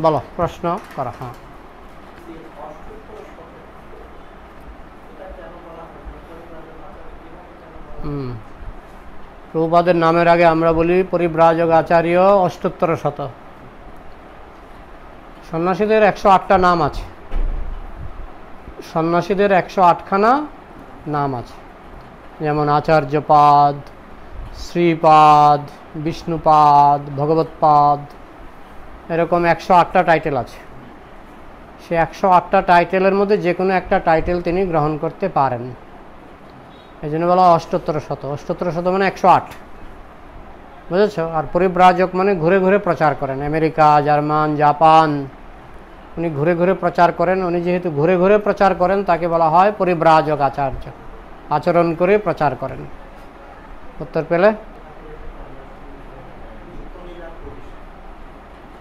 বলো, প্রশ্ন করো হ্যাঁ। হুম। নামের আগে আমরা বলি পরিব্রাজক আচার্য অষ্টোত্তর শত। সন্ন্যাসীদের একশো আটটা নাম আছে। সন্ন্যাসীদের একশো আটখানা নাম আছে। যেমন আচার্যপাদ, শ্রীপাদ, বিষ্ণুপাদ, ভগবৎপাদ এরকম একশো আটটা টাইটেল আছে। সে একশো আটটা টাইটেলের মধ্যে যে কোনো একটা টাইটেল তিনি গ্রহণ করতে পারেন। এই জন্য বলা অষ্টোত্তর শত। অষ্টোত্তর শত মানে একশো আট। বুঝেছ? আর পরিব্রাজক মানে ঘুরে ঘুরে প্রচার করেন। আমেরিকা, জার্মান, জাপান, উনি ঘুরে ঘুরে প্রচার করেন। উনি যেহেতু ঘুরে ঘুরে প্রচার করেন, তাকে বলা হয় পরিব্রাজক আচার্য। আচরণ করে প্রচার করেন। উত্তর পেলে?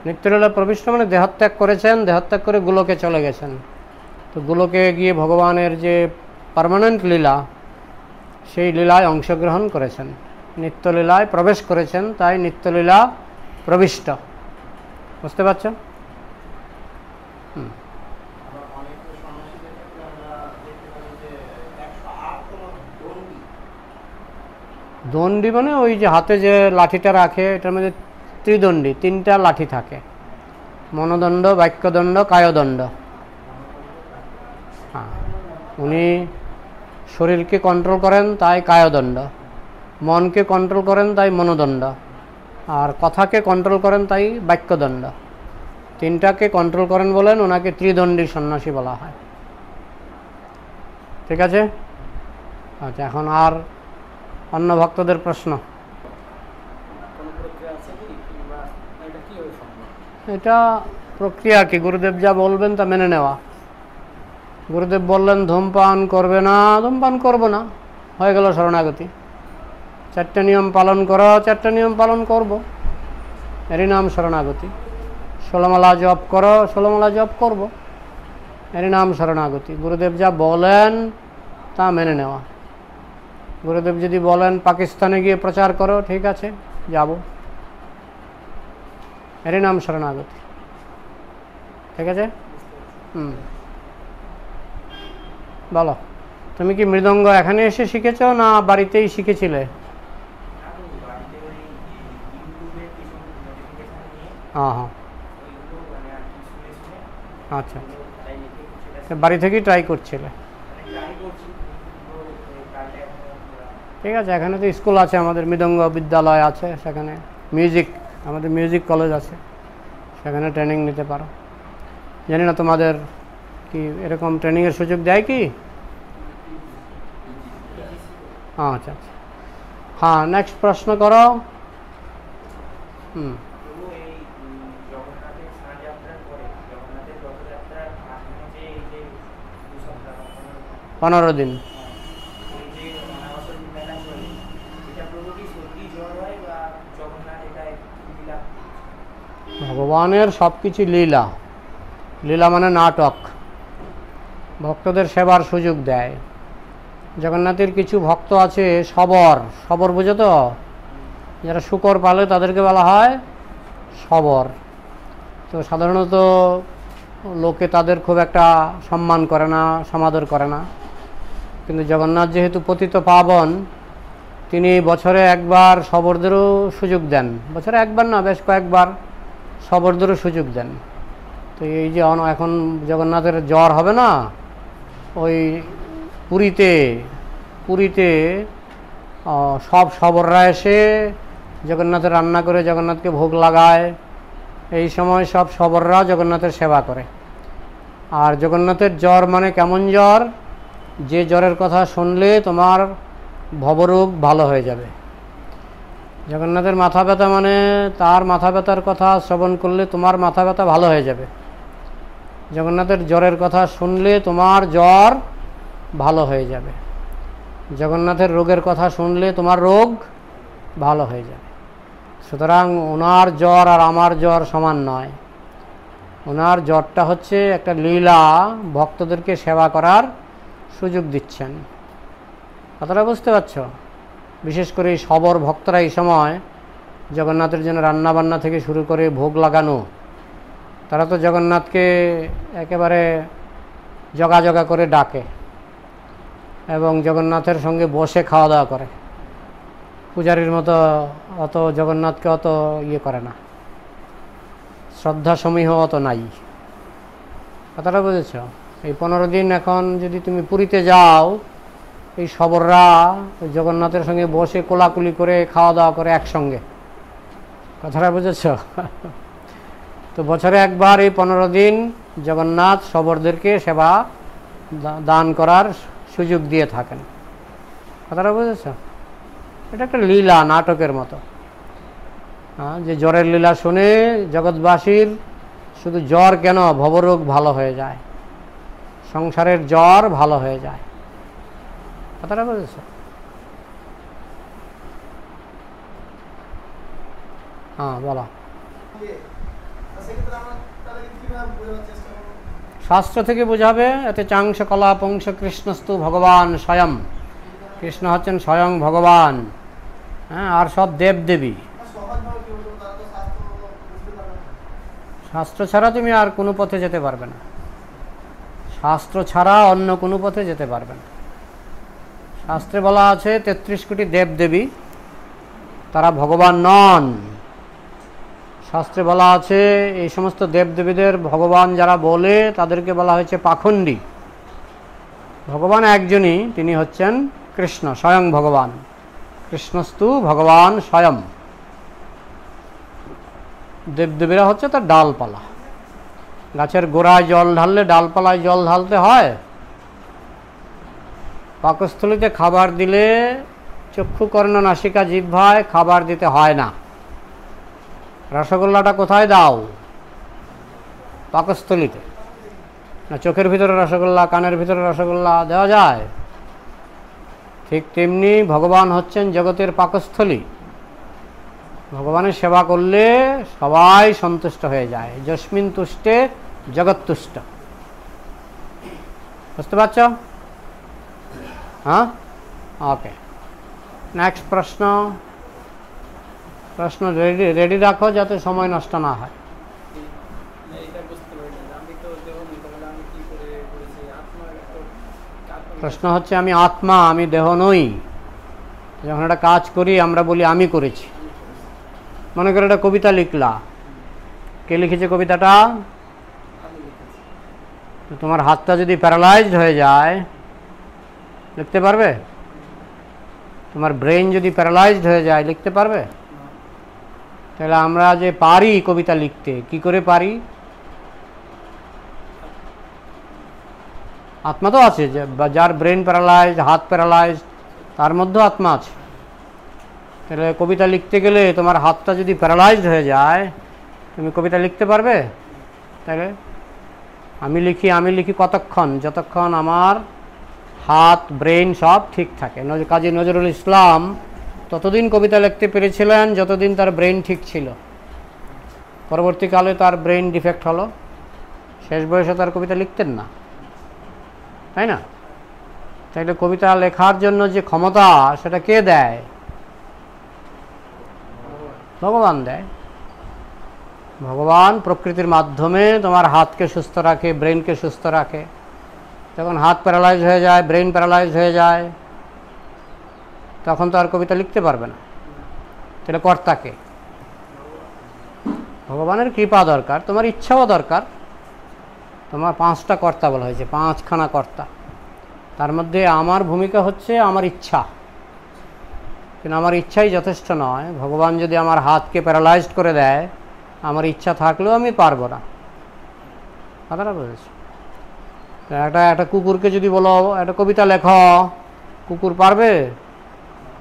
নিত্যলীলা প্রবিষ্ট মানে দেহত্যাগ করেছেন, দেহত্যাগ করে গুলোকে চলে গেছেন। তো গুলোকে গিয়ে ভগবানের যে পার্মানেন্ট লীলা, সেই লীলায় অংশগ্রহণ করেছেন। নিত্যলীলায় প্রবেশ করেছেন, তাই নিত্যলীলা প্রবিষ্ট। বুঝতে পারছ? দণ্ডি মানে ওই যে হাতে যে লাঠিটা রাখে, এটার মধ্যে ত্রিদণ্ডী তিনটা লাঠি থাকে। মনোদণ্ড, বাক্যদণ্ড, কায়দণ্ড। হ্যাঁ উনি শরীরকে কন্ট্রোল করেন, তাই কায়দণ্ড। মনকে কন্ট্রোল করেন, তাই মনোদণ্ড। আর কথাকে কন্ট্রোল করেন, তাই বাক্যদণ্ড। তিনটাকে কন্ট্রোল করেন বলেন, ওনাকে ত্রিদণ্ডী সন্ন্যাসী বলা হয়। ঠিক আছে? আচ্ছা এখন আর অন্য ভক্তদের প্রশ্ন কোনো প্রক্রিয়া আছে কি কিংবা এটা কীভাবে সম্ভব এটা প্রক্রিয়া কি? গুরুদেব যা বলবেন তা মেনে নেওয়া। গুরুদেব বললেন, ধূমপান করবে না, ধূমপান করব না। হয়ে গেল শরণাগতি। চারটে নিয়ম পালন করো, চারটে নিয়ম পালন করব। এরই নাম শরণাগতি। ষোলমালা জপ করো, ষোলমালা জপ করব। এরই নাম শরণাগতি। গুরুদেব যা বলেন তা মেনে নেওয়া। গুরুদেব যদি বলেন, পাকিস্তানে গিয়ে প্রচার করো, ঠিক আছে, যাব। এরই নাম শরণাগতি। ঠিক আছে? হুম। বলো, তুমি কি মৃদঙ্গ এখানে এসে শিখেছ না বাড়িতেই শিখেছিলে? হ্যাঁ হ্যাঁ আচ্ছা বাড়ি থেকেই ট্রাই করছিলে? ঠিক আছে, এখানে তো স্কুল আছে, আমাদের মৃদঙ্গ বিদ্যালয় আছে, সেখানে মিউজিক আমাদের মিউজিক কলেজ আছে, সেখানে ট্রেনিং নিতে পারো। জানি না তোমাদের কি এরকম ট্রেনিংয়ের সুযোগ দেয় কি? আচ্ছা আচ্ছা। হ্যাঁ নেক্সট প্রশ্ন করো। হুম। পনেরো এই উম, জগন্নাথের স্নানযাত্রার পরে জগন্নাথের রথযাত্রার মাঝখানে যে এই যে দু সপ্তাহ পনেরো পনেরো দিন এই যে অনাবাসন মেলা চলে এটা প্রভু কি সত্যি জ্বর হয় বা জগন্নাথ এটা লীলা ভগবানের সব কিছু লীলা। লীলা মানে নাটক। ভক্তদের সেবার সুযোগ দেয়। জগন্নাথের কিছু ভক্ত আছে, সবর। সবর বুঝো তো? যারা শুকর পালে তাদেরকে বলা হয় সবর। তো সাধারণত লোকে তাদের খুব একটা সম্মান করে না, সমাদর করে না। কিন্তু জগন্নাথ যেহেতু পতিত পাবন, তিনি বছরে একবার সবরদেরও সুযোগ দেন। বছরে একবার না, বেশ কয়েকবার। সবরদেরও সুযোগ দেন। তো এই যে এখন জগন্নাথের জ্বর হবে না, ওই পুরীতে পুরীতে সব সবররা এসে জগন্নাথের রান্না করে জগন্নাথকে ভোগ লাগায়। এই সময় সব সবররা জগন্নাথের সেবা করে। আর জগন্নাথের জ্বর মানে কেমন জ্বর? যে জ্বরের কথা শুনলে তোমার ভবরোগ ভালো হয়ে যাবে। জগন্নাথের মাথা ব্যথা মানে তার মাথা ব্যথার কথা শ্রবণ করলে তোমার মাথা ব্যথা ভালো হয়ে যাবে। জগন্নাথের জ্বরের কথা শুনলে তোমার জ্বর ভালো হয়ে যাবে। জগন্নাথের রোগের কথা শুনলে তোমার রোগ ভালো হয়ে যাবে। সুতরাং ওনার জ্বর আর আমার জ্বর সমান নয়। ওনার জ্বরটা হচ্ছে একটা লীলা, ভক্তদেরকে সেবা করার সুযোগ দিচ্ছেন। কথাটা বুঝতে পারছ? বিশেষ করে সবর ভক্তরা এই সময় জগন্নাথের জন্য রান্নাবান্না থেকে শুরু করে ভোগ লাগানো, তারা তো জগন্নাথকে একেবারে জগা জগা করে ডাকে এবং জগন্নাথের সঙ্গে বসে খাওয়া দাওয়া করে। পূজারীর মতো অত জগন্নাথকে অত ইয়ে করে না। শ্রদ্ধা সমীহ অত নাই। কথাটা বুঝেছ? এই পনেরো দিন এখন যদি তুমি পুরীতে যাও এই সবররা জগন্নাথের সঙ্গে বসে কোলাকুলি করে খাওয়া দাওয়া করে একসঙ্গে। কথাটা বুঝেছ? তো বছরে একবার এই পনেরো দিন জগন্নাথ সবরদেরকে সেবা দান করার সুযোগ দিয়ে থাকেন। কথাটা বুঝেছ? এটা একটা লীলা নাটকের মতো। হ্যাঁ, যে জ্বরের লীলা শুনে জগৎবাসীর শুধু জ্বর কেন ভবরোগ ভালো হয়ে যায়? সংসারের জ্বর ভালো হয়ে যায়। কথাটা বুঝেছ হ্যাঁ বলো শাস্ত্র থেকে বোঝাবে, এতে চাংশ কলা পংশ কৃষ্ণস্তু ভগবান স্বয়ং। কৃষ্ণ হচ্ছেন স্বয়ং ভগবান। হ্যাঁ আর সব দেবদেবী। শাস্ত্র ছাড়া তুমি আর কোনো পথে যেতে পারবে না। শাস্ত্র ছাড়া অন্য কোনো পথে যেতে পারবে না। শাস্ত্রে বলা আছে, তেত্রিশ কোটি দেবদেবী তারা ভগবান নন। শাস্ত্রে বলা আছে, এই সমস্ত দেবদেবীদের ভগবান যারা বলে, তাদেরকে বলা হয়েছে পাখণ্ডী। ভগবান একজনই, তিনি হচ্ছেন কৃষ্ণ, স্বয়ং ভগবান। কৃষ্ণস্তু ভগবান স্বয়ং। দেবদেবীরা হচ্ছে তার ডালপালা। গাছের গোড়ায় জল ঢাললে ডালপালায় জল ঢালতে হয় পাকস্থলিতে খাবার দিলে চক্ষু কর্ণ নাসিকা জিহ্বায় খাবার দিতে হয় না। রসগোল্লাটা কোথায় দাও? পাকস্থলিতে। না, চোখের ভিতরে রসগোল্লা, কানের ভিতরে রসগোল্লা দেওয়া যায়। ঠিক তেমনি ভগবান হচ্ছেন জগতের পাকস্থলী। ভগবানের সেবা করলে সবাই সন্তুষ্ট হয়ে যায়। যস্মিন তুষ্টে জগৎ তুষ্ট বুঝতে পারছ? হ্যাঁ ওকে নেক্সট প্রশ্ন প্রশ্ন রেডি রেডি রাখো যাতে সময় নষ্ট না হয় প্রশ্ন হচ্ছে আমি আত্মা আমি দেহ নই যখন একটা কাজ করি আমরা বলি আমি করেছি মনে করো একটা কবিতা লিখলা কে লিখেছে কবিতাটা তোমার হাতটা যদি প্যারালাইজড হয়ে যায় লিখতে পারবে? তোমার ব্রেন যদি প্যারালাইজড হয়ে যায়, লিখতে পারবে? তাহলে আমরা যে পারি কবিতা লিখতে, কি করে পারি? আত্মা তো আছে যার ব্রেন প্যারালাইজড হাত প্যারালাইজড তার মধ্যেও আত্মা আছে। তাহলে কবিতা লিখতে গেলে তোমার হাতটা যদি প্যারালাইজড হয়ে যায়, তুমি কবিতা লিখতে পারবে? তাহলে আমি লিখি আমি লিখি কতক্ষণ? যতক্ষণ আমার হাত, ব্রেন সব ঠিক থাকে। কাজী নজরুল ইসলাম ততদিন কবিতা লিখতে পেরেছিলেন যতদিন তার ব্রেন ঠিক ছিল। পরবর্তীকালে তার ব্রেন ডিফেক্ট হলো। শেষ বয়সে তার কবিতা লিখতেন না। তাই না? তাইলে কবিতা লেখার জন্য যে ক্ষমতা, সেটা কে দেয়? ভগবান দেয়। ভগবান প্রকৃতির মাধ্যমে তোমার হাতকে সুস্থ রাখে, ব্রেনকে সুস্থ রাখে। যখন হাত প্যারালাইজ হয়ে যায় ব্রেন প্যারালাইজ হয়ে যায়, তখন তো আর কবিতা লিখতে পারবে না। তাহলে কর্তাকে ভগবানের কৃপা দরকার, তোমার ইচ্ছাও দরকার। তোমার পাঁচটা কর্তা বলা হয়েছে, পাঁচখানা কর্তা। তার মধ্যে আমার ভূমিকা হচ্ছে আমার ইচ্ছা। কিন্তু আমার ইচ্ছাই যথেষ্ট নয়। ভগবান যদি আমার হাতকে প্যারালাইজড করে দেয়, আমার ইচ্ছা থাকলেও আমি পারব না। কথাটা বুঝেছি? তো একটা একটা কুকুরকে যদি বলো, একটা কবিতা লেখ। কুকুর পারবে?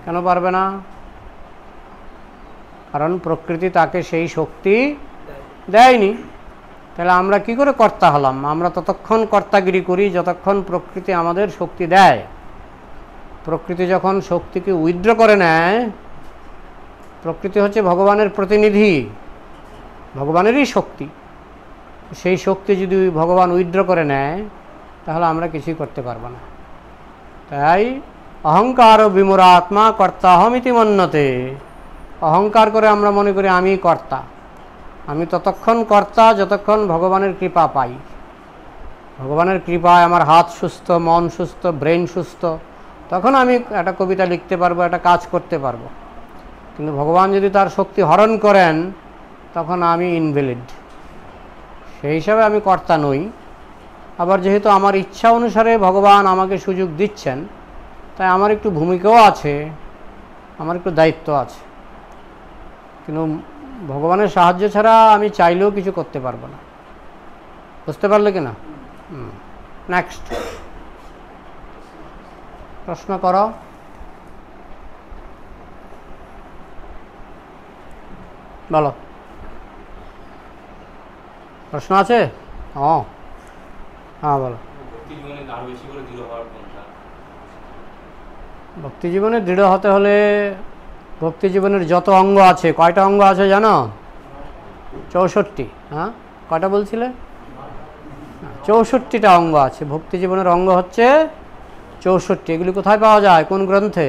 কেন পারবে না? কারণ প্রকৃতি তাকে সেই শক্তি দেয়নি। তাহলে আমরা কি করে কর্তা হলাম? আমরা ততক্ষণ কর্তাগিরি করি যতক্ষণ প্রকৃতি আমাদের শক্তি দেয়। প্রকৃতি যখন শক্তিকে উইথড্র করে নেয়, প্রকৃতি হচ্ছে ভগবানের প্রতিনিধি, ভগবানেরই শক্তি। সেই শক্তি যদি ভগবান উইথড্র করে নেয় তাহলে আমরা কিছুই করতে পারব না। তাই অহংকার ও বিমূঢ় আত্মা কর্তা অহমিতি মন্যতে অহংকার করে আমরা মনে করি আমি কর্তা। আমি ততক্ষণ কর্তা যতক্ষণ ভগবানের কৃপা পাই। ভগবানের কৃপায় আমার হাত সুস্থ, মন সুস্থ, ব্রেন সুস্থ। তখন আমি একটা কবিতা লিখতে পারব, একটা কাজ করতে পারব। কিন্তু ভগবান যদি তার শক্তি হরণ করেন, তখন আমি ইনভ্যালিড সেই হিসাবে আমি কর্তা নই। আবার যেহেতু আমার ইচ্ছা অনুসারে ভগবান আমাকে সুযোগ দিচ্ছেন, তাই আমার একটু ভূমিকাও আছে, আমার একটু দায়িত্ব আছে। কিন্তু ভগবানের সাহায্য ছাড়া আমি চাইলেও কিছু করতে পারব না। বুঝতে পারলে কি না? নেক্সট প্রশ্ন করো। বলো। প্রশ্ন আছে? ও। হ্যাঁ বলো। ভক্তি জীবনে দৃঢ় হতে হলে ভক্তি জীবনের যত অঙ্গ আছে কয়টা অঙ্গ আছে জানো? চৌষট্টি। হ্যাঁ কয়টা বলছিলে? চৌষট্টিটা অঙ্গ আছে। ভক্তি জীবনের অঙ্গ হচ্ছে চৌষট্টি। এগুলি কোথায় পাওয়া যায়? কোন গ্রন্থে?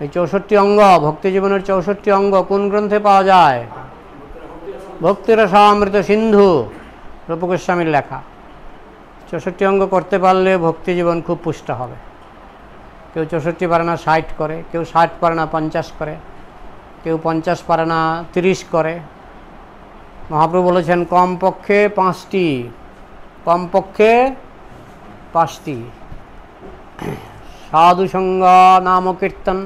এই চৌষট্টি অঙ্গ ভক্তি জীবনের চৌষট্টি অঙ্গ কোন গ্রন্থে পাওয়া যায়? ভক্তির সামৃত সিন্ধু। রূপগোস্বামীর লেখা। চৌষট্টি অঙ্গ করতে পারলে ভক্তি জীবন খুব পুষ্ট হবে। কেউ চৌষট্টি পারে না ষাট করে, কেউ ষাট পারে না পঞ্চাশ করে, কেউ পঞ্চাশ পারে না তিরিশ করে। মহাপ্রভু বলেছেন, কমপক্ষে পাঁচটি কমপক্ষে পাঁচটি। সাধুসঙ্গ নাম কীর্তন,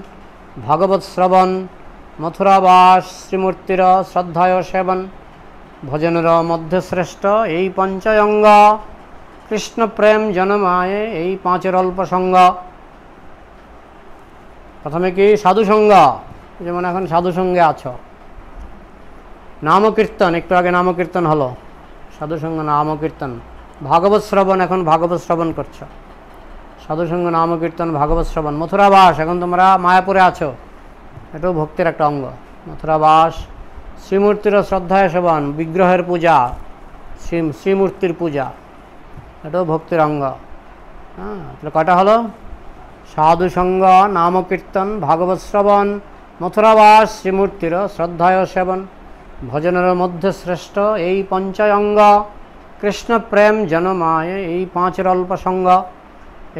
ভগবত শ্রবণ, মথুরাবাস শ্রীমূর্তির শ্রদ্ধায় সেবন ভজনের মধ্যে শ্রেষ্ঠ এই পঞ্চয়ঙ্গ। কৃষ্ণ প্রেম জনমায় এই পাঁচের অল্প সঙ্গ প্রথমে কি সাধুসঙ্গ? যেমন এখন সাধুসঙ্গে আছো। নামকীর্তন, একটু আগে নামকীর্তন হলো। সাধুসঙ্গ নামকীর্তন। ভাগবত শ্রবণ এখন ভাগবত শ্রবণ করছ। সাধুসঙ্গ নামকীর্তন, ভাগবত শ্রবণ। মথুরাবাস, এখন তোমরা মায়াপুরে আছো। এটাও ভক্তির একটা অঙ্গ। মথুরাবাস শ্রীমূর্তির শ্রদ্ধায় সেবন, বিগ্রহের পূজা, শ্রী শ্রীমূর্তির পূজা। এটাও ভক্তির অঙ্গ। হ্যাঁ তাহলে কটা হলো? সাধুসঙ্গ নামকীর্তন ভাগবত শ্রবণ, মথুরাবাস, শ্রীমূর্তির শ্রদ্ধায় সেবন। ভজনের মধ্যে শ্রেষ্ঠ এই পঞ্চয়ঙ্গ কৃষ্ণ প্রেম জনমায় এই পাঁচের অল্প সঙ্গ।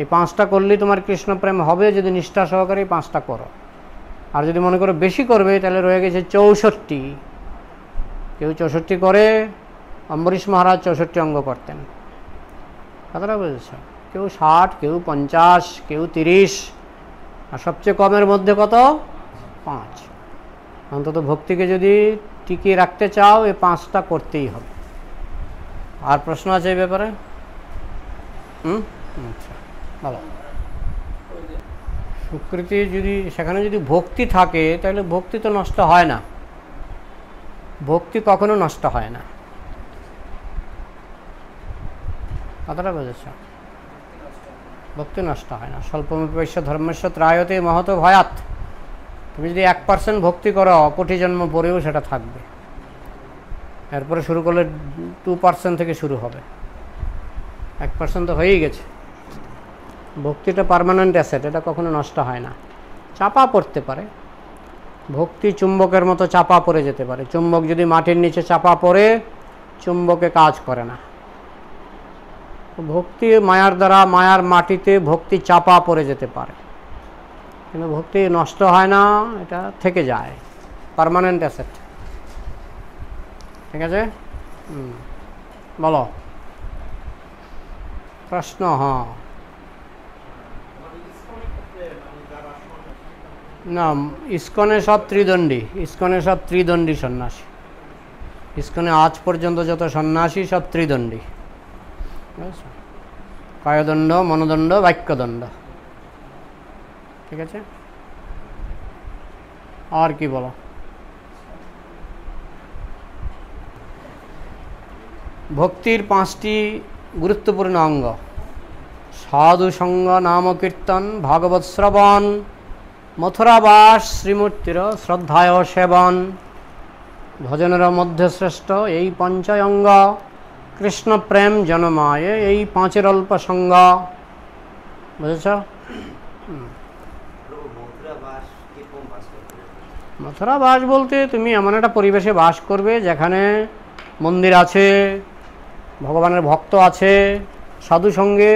এই পাঁচটা করলেই তোমার কৃষ্ণ প্রেম হবে, যদি নিষ্ঠা সহকারে এই পাঁচটা করো। আর যদি মনে করো বেশি করবে, তাহলে রয়ে গেছে চৌষট্টি। কেউ চৌষট্টি করে, অম্বরীশ মহারাজ চৌষট্টি অঙ্গ করতেন। কথাটা বুঝেছ? কেউ ষাট, কেউ পঞ্চাশ, কেউ তিরিশ, আর সবচেয়ে কমের মধ্যে কত? পাঁচ। অন্তত ভক্তিকে যদি টিকিয়ে রাখতে চাও এই পাঁচটা করতেই হবে। আর প্রশ্ন আছে এই ব্যাপারে? হুম? আচ্ছা ভালো সুকৃতি যদি, সেখানে যদি ভক্তি থাকে, তাহলে ভক্তি তো নষ্ট হয় না। ভক্তি কখনো নষ্ট হয় না। কথাটা বুঝেছ? ভক্তি নষ্ট হয় না। স্বল্পমেপৈশ্য ধর্মেশ্ব ত্রায়তে মহত ভয়াত। তুমি যদি এক পার্সেন্ট ভক্তি করো কোটি জন্ম পরেও সেটা থাকবে। এরপরে শুরু করলে টু পার্সেন্ট থেকে শুরু হবে। এক পার্সেন্ট তো হয়েই গেছে। ভক্তিটা পার্মানেন্ট অ্যাসেট এটা কখনো নষ্ট হয় না। চাপা পড়তে পারে। ভক্তি চুম্বকের মতো চাপা পড়ে যেতে পারে। চুম্বক যদি মাটির নিচে চাপা পড়ে, চুম্বকে কাজ করে না। ভক্তি মায়ার দ্বারা মায়ার মাটিতে ভক্তি চাপা পড়ে যেতে পারে। কিন্তু ভক্তি নষ্ট হয় না, এটা থেকে যায়। পার্মানেন্ট অ্যাসেট ঠিক আছে? বলো। প্রশ্ন হ্যাঁ। না, ইস্কনে সব ত্রিদণ্ডী, ইস্কনে সব ত্রিদণ্ডী সন্ন্যাসী। ইস্কনে আজ পর্যন্ত যত সন্ন্যাসী, সব ত্রিদণ্ডী? কায়দণ্ড, মনোদণ্ড, বাক্যদণ্ড। ঠিক আছে? আর কি বলো? ভক্তির পাঁচটি গুরুত্বপূর্ণ অঙ্গ। সাধু সঙ্গ নাম কীর্তন ভাগবত শ্রবণ মথুরাবাস শ্রীমূর্তির শ্রদ্ধায় সেবন। ভজনের মধ্যে শ্রেষ্ঠ এই পঞ্চয়ঙ্গ। কৃষ্ণ প্রেম জনমায় এই পাঁচের অল্প সঙ্গ। বুঝেছ? মথুরা বাস বলতে তুমি এমন একটা পরিবেশে বাস করবে যেখানে মন্দির আছে ভগবানের ভক্ত আছে সাধু সঙ্গে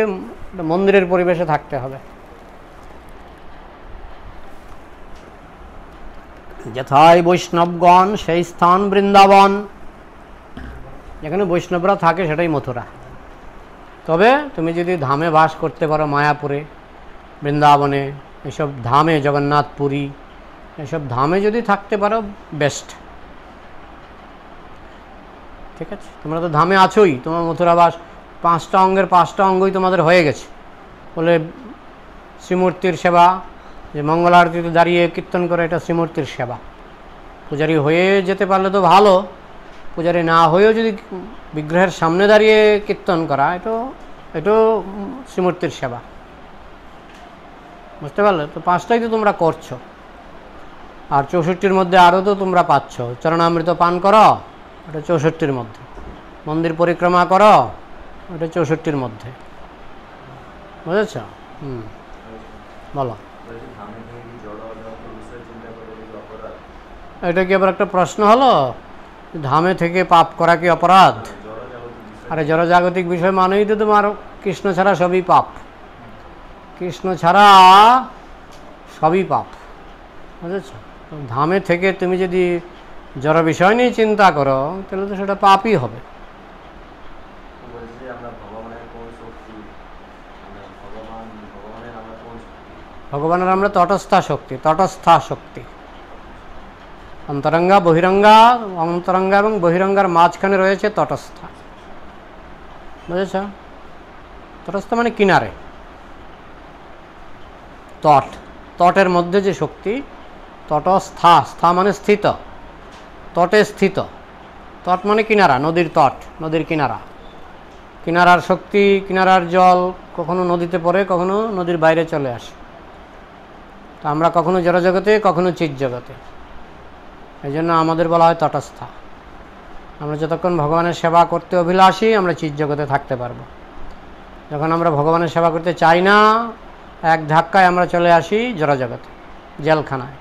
মন্দিরের পরিবেশে থাকতে হবে। যথায় বৈষ্ণবগণ, সেই স্থান বৃন্দাবন। যেখানে বৈষ্ণবরা থাকে, সেটাই মথুরা। তবে তুমি যদি ধামে বাস করতে পারো মায়াপুরে, বৃন্দাবনে, এসব ধামে, জগন্নাথপুরী, এসব ধামে যদি থাকতে পারো বেস্ট ঠিক আছে? তোমরা তো ধামে আছোই, তোমার মথুরাবাস পাঁচটা অঙ্গের পাঁচটা অঙ্গই তোমাদের হয়ে গেছে। বলে শ্রীমূর্তির সেবা যে মঙ্গল আরতিতে দাঁড়িয়ে কীর্তন করে, এটা শ্রীমূর্তির সেবা। পূজারি হয়ে যেতে পারলে তো ভালো, পূজারি না হয়েও যদি বিগ্রহের সামনে দাঁড়িয়ে কীর্তন করা, এটাও এটাও শ্রীমূর্তির সেবা। বুঝতে পারলে? তো পাঁচটাই তো তোমরা করছ। আর চৌষট্টির মধ্যে আরও তো তোমরা পাচ্ছ। চরণামৃত পান করো, ওটা চৌষট্টির মধ্যে। মন্দির পরিক্রমা করো, ওটা চৌষট্টির মধ্যে। বুঝেছ? হুম। বলো। এটা কি আবার একটা প্রশ্ন হলো? ধামে থেকে পাপ করা কি অপরাধ? আরে জড়জাগতিক বিষয় মানেই তো তোমার কৃষ্ণ ছাড়া সবই পাপ। কৃষ্ণ ছাড়া সবই পাপ। বুঝেছ? ধামে থেকে তুমি যদি জড় বিষয় নিয়ে চিন্তা করো, তাহলে তো সেটা পাপই হবে। ভগবানের আমরা তটস্থা শক্তি। তটস্থা শক্তি। অন্তরঙ্গা, বহিরঙ্গা, অন্তরঙ্গা এবং বহিরঙ্গার মাঝখানে রয়েছে তটস্থা। বুঝেছ? তটস্থ মানে কিনারে। তট। তটের মধ্যে যে শক্তি, তটস্থা, স্থা মানে স্থিত। তটে স্থিত। তট মানে কিনারা, নদীর তট, নদীর কিনারা। কিনারার শক্তি, কিনারার জল কখনো নদীতে পড়ে, কখনো নদীর বাইরে চলে আসে। তো আমরা কখনো জড়জগতে, কখনো চিৎ জগতে এই জন্য আমাদের বলা হয় তটস্থা। আমরা যতক্ষণ ভগবানের সেবা করতে অভিলাষী, আমরা চিৎ জগতে থাকতে পারব। যখন আমরা ভগবানের সেবা করতে চাই না, এক ধাক্কায় আমরা চলে আসি জড়জগতে, জেলখানায়।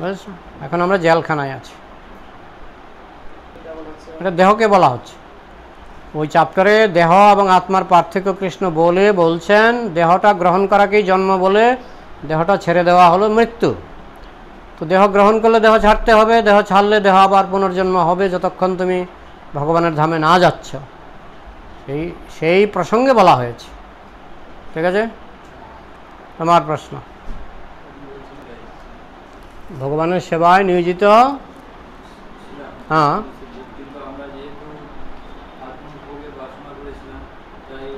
বুঝেছ? এখন আমরা জেলখানায় আছি। এটা দেহকে বলা হচ্ছে। ওই চ্যাপ্টারে দেহ এবং আত্মার পার্থক্য কৃষ্ণ বলে বলছেন, দেহটা গ্রহণ করাকেই জন্ম বলে দেহটা ছেড়ে দেওয়া হলো মৃত্যু। তো দেহ গ্রহণ করলে দেহ ছাড়তে হবে, দেহ ছাড়লে দেহ আবার পুনর্জন্ম হবে যতক্ষণ তুমি ভগবানের ধামে না যাচ্ছ। সেই সেই প্রসঙ্গে বলা হয়েছে। ঠিক আছে? আমার প্রশ্ন। ভগবানের সেবায় নিয়োজিত? হ্যাঁ। কিন্তু আমরা যেহেতু আত্মভোগের বাসনা করেছিলাম তাই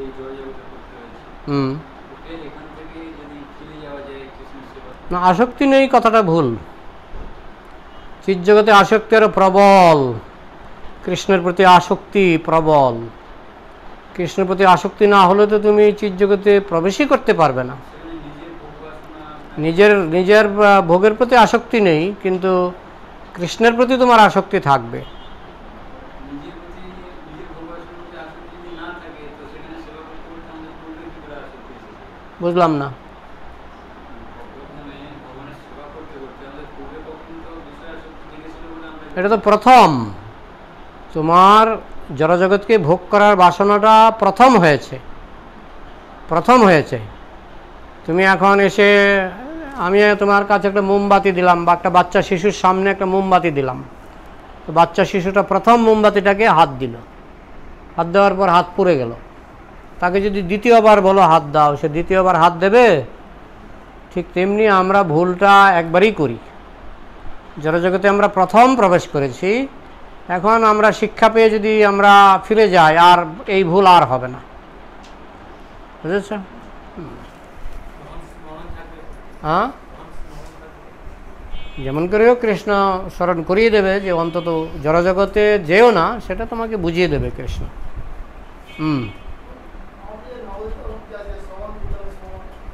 এই জয় জগতে করতে হয়েছে হুম ওকে এখান থেকে যদি ফিরে যাওয়া যায় কৃষ্ণের সেবা না, আসক্তি নেই কথাটা ভুল। চিৎজগতে আসক্তি আরও প্রবল। কৃষ্ণের প্রতি আসক্তি প্রবল। কৃষ্ণের প্রতি আসক্তি না হলে তো তুমি চিৎজগতে প্রবেশই করতে পারবে না। নিজের নিজের ভোগের প্রতি আসক্তি নেই, কিন্তু কৃষ্ণের প্রতি তোমার আসক্তি থাকবে। বুঝলাম প্রতি নিজের ভোগ বাসনার প্রতি আসক্তি যদি না থাকে তো সেখানে সেবা করতে করতে আমাদের পূর্বের ভিতরে আসক্তি এসেছে বুঝলাম না প্রথমে ভগবানের সেবা করতে করতে আমাদের পূর্বে কখন তো বিষয় আসক্তি জেগেছিল বলে আমরা এটা তো প্রথম। তোমার জড়জগৎকে ভোগ করার বাসনাটা প্রথম হয়েছে। প্রথম হয়েছে। তুমি এখন এসে, আমি তোমার কাছে একটা মোমবাতি দিলাম বা একটা বাচ্চা শিশুর সামনে একটা মোমবাতি দিলাম। তো বাচ্চা শিশুটা প্রথম মোমবাতিটাকে হাত দিল। হাত দেওয়ার পর হাত পুড়ে গেল। তাকে যদি দ্বিতীয়বার বলো হাত দাও, সে দ্বিতীয়বার হাত দেবে। ঠিক তেমনি আমরা ভুলটা একবারই করি। জড়জগতে আমরা প্রথম প্রবেশ করেছি, এখন আমরা শিক্ষা পেয়ে যদি আমরা ফিরে যাই, আর এই ভুল আর হবে না। বুঝেছ? হ্যাঁ? যেমন করেও কৃষ্ণ স্মরণ করিয়ে দেবে যে অন্তত জড়জগতে যেও না, সেটা তোমাকে বুঝিয়ে দেবে কৃষ্ণ। হুম।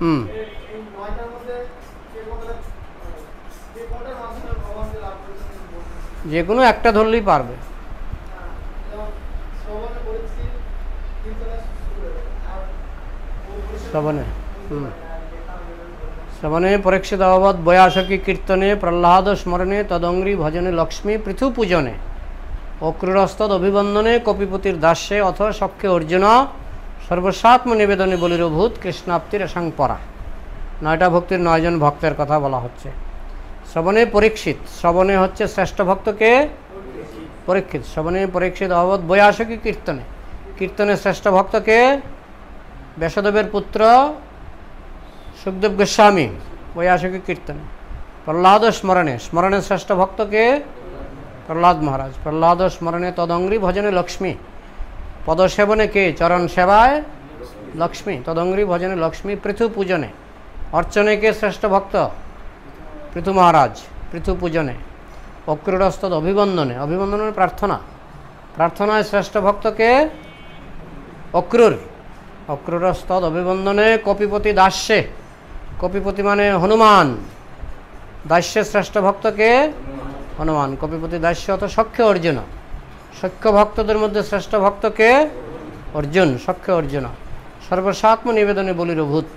হুম এই- এই নয়টার মধ্যে যে কোনটা যে কোনটার মাধ্যমে ভগবানকে লাভ করতে যে কোনো একটা ধরলেই পারবে। শ্রবণে, হুম। শ্রবণে পরীক্ষিত অবধ বয়াসকি কীর্তনে, প্রহ্লাদ স্মরণে তদঙ্গ্রি ভজনে, লক্ষ্মী পৃথু পূজনে অক্রুরস্তদ অভিবন্দনে কপিপতির দাস্যে অথ সখ্যে অর্জুন সর্বস্বাত্ম নিবেদনে বলিরভূত কৃষ্ণাপ্তির পরা নয়টা ভক্তির নয়জন ভক্তের কথা বলা হচ্ছে। শ্রবণে পরীক্ষিত। শ্রবণে হচ্ছে শ্রেষ্ঠ ভক্তকে পরীক্ষিত। শ্রবণে পরীক্ষিত অবধ বয়াসকি কীর্তনে? কীর্তনে শ্রেষ্ঠ ভক্তকে ব্যাসদেবের পুত্র সুখদেব গোস্বামী বৈয়াসিকী কীর্তনে? প্রহ্লাদ স্মরণে স্মরণে শ্রেষ্ঠ ভক্তকে প্রহ্লাদ মহারাজ, প্রহ্লাদ স্মরণে তদঙ্গ্রি ভজনে লক্ষ্মী, পদসেবনে কে? চরণ সেবায় লক্ষ্মী তদঙ্গ্রি ভজনে লক্ষ্মী পৃথু পূজনে অর্চনে কে শ্রেষ্ঠ ভক্ত? পৃথু মহারাজ, পৃথু পূজনে অক্রুরস্তদ অভিবন্দনে অভিবন্দনের প্রার্থনা। প্রার্থনায় শ্রেষ্ঠ ভক্তকে অক্রুর অক্রুরস্তদ অভিবন্দনে কপিপতি দাস্যে কপিপতি মানে হনুমান দাস্যে শ্রেষ্ঠ ভক্তকে হনুমান, কপিপতি দাস্য অত সখ্য অর্জুন, সখ্য ভক্তদের মধ্যে শ্রেষ্ঠ ভক্তকে অর্জুন, সখ্য অর্জুন। সর্বস্বাত্ম নিবেদনে বলির ভূত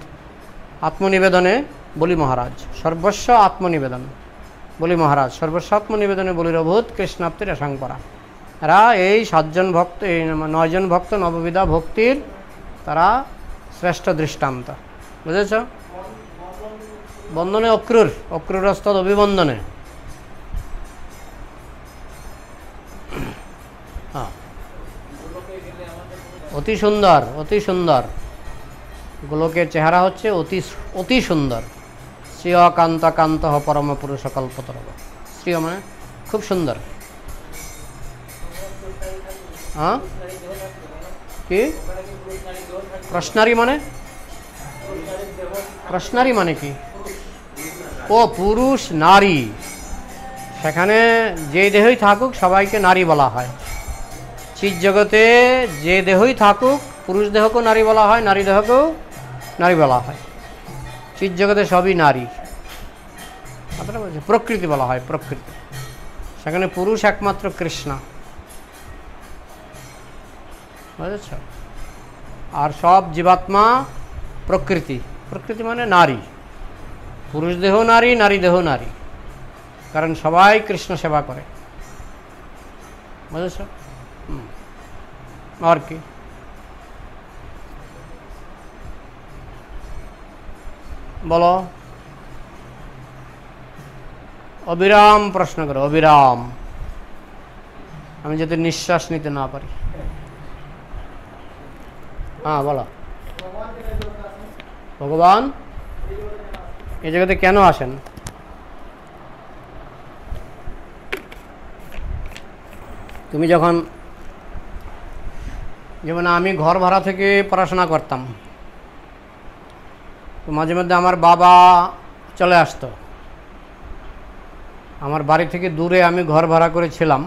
আত্মনিবেদনে বলি মহারাজ, সর্বস্ব আত্মনিবেদন। বলি মহারাজ সর্বস্বাত্ম নিবেদনে বলির ভূত কৃষ্ণাপ্তির এসাংপরা এরা এই সাতজন ভক্ত, এই নয়জন ভক্ত নববিধা ভক্তির তারা শ্রেষ্ঠ দৃষ্টান্ত। বুঝেছ? বন্দনে অক্রুর অক্রুরস্তদ অভিবন্দনে। হ্যাঁ। অতি সুন্দর অতি সুন্দর। গোলকের চেহারা হচ্ছে অতি অতি সুন্দর। শ্রীয় কান্ত কান্ত পরম পুরুষ কল্পতর শ্রীয় মানে খুব সুন্দর। হ্যাঁ কি? প্রশ্নারি মানে? প্রশ্নারি মানে কি? ও, পুরুষ, নারী। সেখানে যে দেহই থাকুক, সবাইকে নারী বলা হয়। চিৎ জগতে যে দেহই থাকুক, পুরুষ দেহকেও নারী বলা হয়, নারী দেহকেও নারী বলা হয়। চিৎ জগতে সবই নারী। বলছে, প্রকৃতি বলা হয়, প্রকৃতি। সেখানে পুরুষ একমাত্র কৃষ্ণ। বুঝেছ? আর সব জীবাত্মা প্রকৃতি। প্রকৃতি মানে নারী। পুরুষ দেহ নারী নারী দেহ নারী। কারণ সবাই কৃষ্ণ সেবা করে। বুঝেছ। আর কি? বলো। অবিরাম প্রশ্ন করো, অবিরাম। আমি যাতে নিঃশ্বাস নিতে না পারি। হ্যাঁ বলো। ভগবান? এই জগতে কেন আসেন? তুমি যখন, যেমন আমি ঘর ভাড়া থেকে পড়াশোনা করতাম তো মাঝে মধ্যে আমার বাবা চলে আসতো। আমার বাড়ি থেকে দূরে আমি ঘর ভাড়া করেছিলাম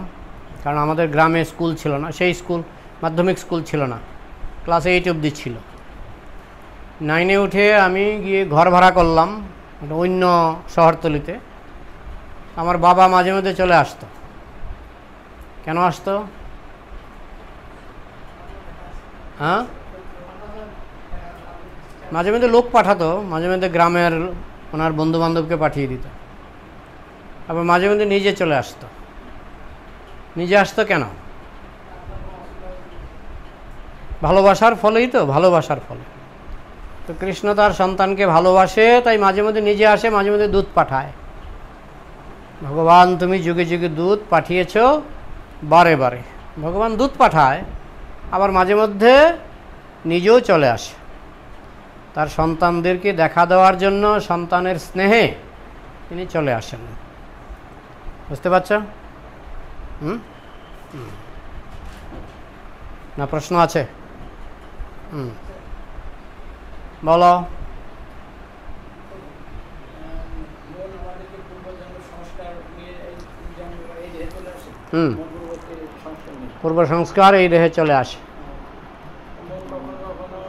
কারণ আমাদের গ্রামে স্কুল ছিল না, সেই স্কুল, মাধ্যমিক স্কুল ছিল না, ক্লাস এইট অবধি ছিল। নাইনে উঠে আমি গিয়ে ঘর ভাড়া করলাম অন্য শহরতলিতে। আমার বাবা মাঝে মধ্যে চলে আসতো। কেন আসতো? হ্যাঁ? মাঝে মধ্যে লোক পাঠাতো, মাঝে মধ্যে গ্রামের ওনার বন্ধু বান্ধবকে পাঠিয়ে দিত। আবার মাঝে মধ্যে নিজে চলে আসতো। নিজে আসতো কেন? ভালোবাসার ফলেই তো, ভালোবাসার ফলে। তো কৃষ্ণ তার সন্তানকে ভালোবাসে, তাই মাঝে মধ্যে নিজে আসে, মাঝে মধ্যে দুধ পাঠায়। ভগবান, তুমি যুগে যুগে দুধ পাঠিয়েছ, বারে বারে। ভগবান দুধ পাঠায়, আবার মাঝে মধ্যে নিজেও চলে আসে। তার সন্তানদেরকে দেখা দেওয়ার জন্য সন্তানের স্নেহে তিনি চলে আসেন। বুঝতে পারছ? হুম। না, প্রশ্ন আছে? হুম। বলো। হুম। পূর্ব সংস্কার এই দেহে চলে আসে মন কখনো কখনো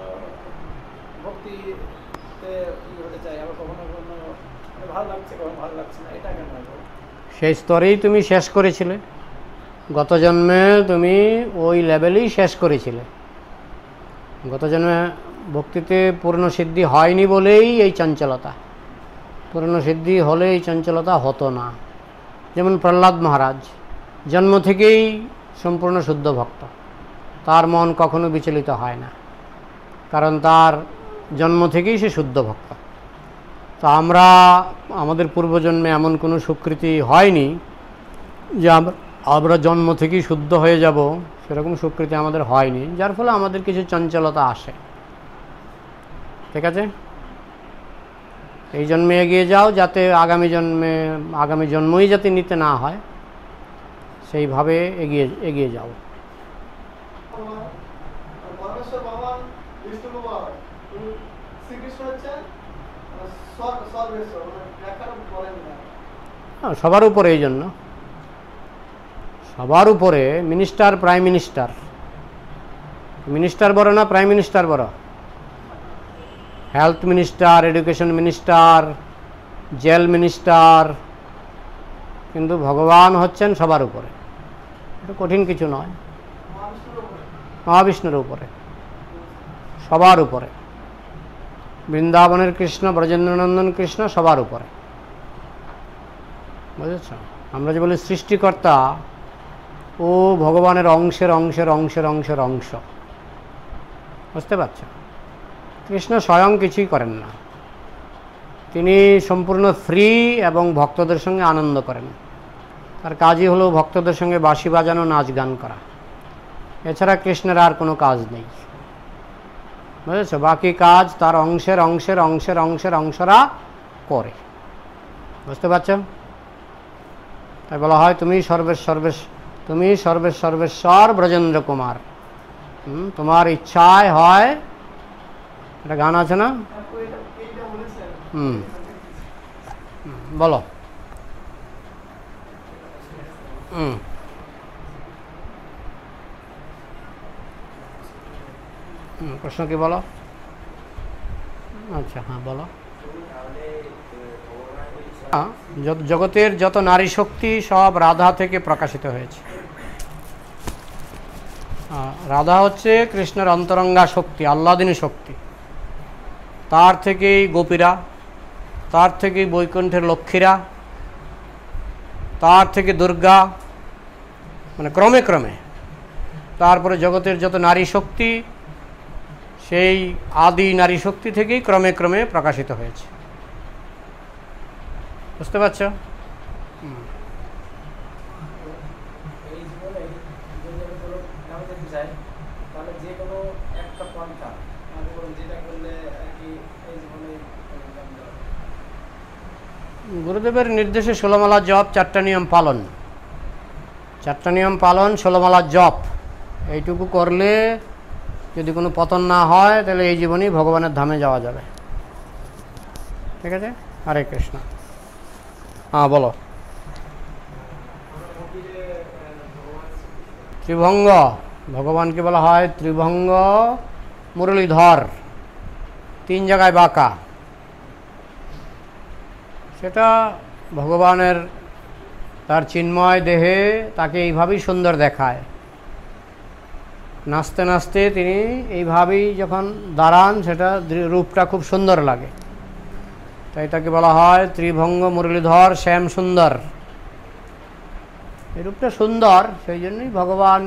ভক্তিতে ই হতে চায় আবার কখনো কখনো মানে ভালো লাগছে কখনো ভালো লাগছে না এটা কেন হয় বলো? সেই স্তরেই তুমি শেষ করেছিলে। গত জন্মে তুমি ওই লেভেলেই শেষ করেছিলে। গত জন্মে ভক্তিতে পূর্ণ সিদ্ধি হয়নি বলেই এই চঞ্চলতা। পূর্ণ সিদ্ধি হলে এই চঞ্চলতা হতো না। যেমন প্রহ্লাদ মহারাজ, জন্ম থেকেই সম্পূর্ণ শুদ্ধ ভক্ত। তার মন কখনো বিচলিত হয় না। কারণ তার জন্ম থেকেই সে শুদ্ধ ভক্ত। তো আমরা আমাদের পূর্বজন্মে এমন কোনো স্বীকৃতি হয়নি যে আমরা জন্ম থেকেই শুদ্ধ হয়ে যাব, সেরকম স্বীকৃতি আমাদের হয়নি। যার ফলে আমাদের কিছু চঞ্চলতা আসে। ঠিক আছে? এই জন্মে এগিয়ে যাও যাতে আগামী জন্মে, আগামী জন্মই যাতে নিতে না হয়, সেইভাবে এগিয়ে এগিয়ে যাও। শ্রীকৃষ্ণ হচ্ছেন আহ, সর- সর্বেশ্বর মানে ব্যাখ্যা বলেন না হ্যাঁ, সবার উপরে এই জন্য। সবার উপরে মিনিস্টার প্রাইম মিনিস্টার মিনিস্টার বড় না প্রাইম মিনিস্টার বড়? Health minister education minister jail minister কিন্তু ভগবান হচ্ছেন সবার উপরে। এটা কঠিন কিছু নয়। মহাবিষ্ণুর উপরে। সবার উপরে। বৃন্দাবনের কৃষ্ণ, ব্রজেন্দ্রনন্দন কৃষ্ণ সবার উপরে। বুঝেছ? আমরা যে বলি সৃষ্টিকর্তা, ও ভগবানের অংশের অংশের অংশের অংশের অংশ। বুঝতে পারছ? কৃষ্ণ স্বয়ং কিছুই করেন না। তিনি সম্পূর্ণ ফ্রি এবং ভক্তদের সঙ্গে আনন্দ করেন। তার কাজই হলো ভক্তদের সঙ্গে বাঁশি বাজানো, নাচ গান করা। এছাড়া কৃষ্ণের আর কোনো কাজ নেই। বুঝেছ? বাকি কাজ তার অংশের অংশের অংশের অংশের অংশরা করে। বুঝতে পারছ? তাই বলা হয় তুমি সর্বেশ সর্বেশ তুমি সর্বেশ সর্বেশ্বর ব্রজেন্দ্র কুমার। তোমার ইচ্ছায় হয়। একটা গান আছে না? হুম, বলো। হুম। প্রশ্ন কি বলো। আচ্ছা হ্যাঁ বলো। জগতের যত নারী শক্তি সব রাধা থেকে প্রকাশিত হয়েছে। হ্যাঁ, রাধা হচ্ছে কৃষ্ণের অন্তরঙ্গা শক্তি আহ্লাদিনী শক্তি। তার থেকেই গোপীরা তার থেকেই বৈকুণ্ঠের লক্ষ্মীরা তার থেকে দুর্গা মানে ক্রমে ক্রমে। তারপরে জগতের যত নারী শক্তি সেই আদি নারী শক্তি থেকেই ক্রমে ক্রমে প্রকাশিত হয়েছে। বুঝতে পারছ? গুরুদেবের নির্দেশে ষোলোমালা জপ, চারটা নিয়ম পালন। চারটা নিয়ম পালন ষোলোমালা জপ। এইটুকু করলে যদি কোনো পতন না হয়, তাহলে এই জীবনেই ভগবানের ধামে যাওয়া যাবে। ঠিক আছে? হরে কৃষ্ণ। হ্যাঁ বলো। ত্রিভঙ্গ। ভগবানকে বলা হয় ত্রিভঙ্গ মুরলীধর। তিন জায়গায় বাঁকা। সেটা ভগবানের তার চিন্ময় দেহে তাকে এইভাবেই সুন্দর দেখায়। নাচতে নাচতে তিনি এইভাবেই যখন দাঁড়ান, সেটা রূপটা খুব সুন্দর লাগে। তাই তাকে বলা হয় ত্রিভঙ্গ মুরলীধর শ্যাম সুন্দর। এই রূপটা সুন্দর, সেই জন্যই ভগবান,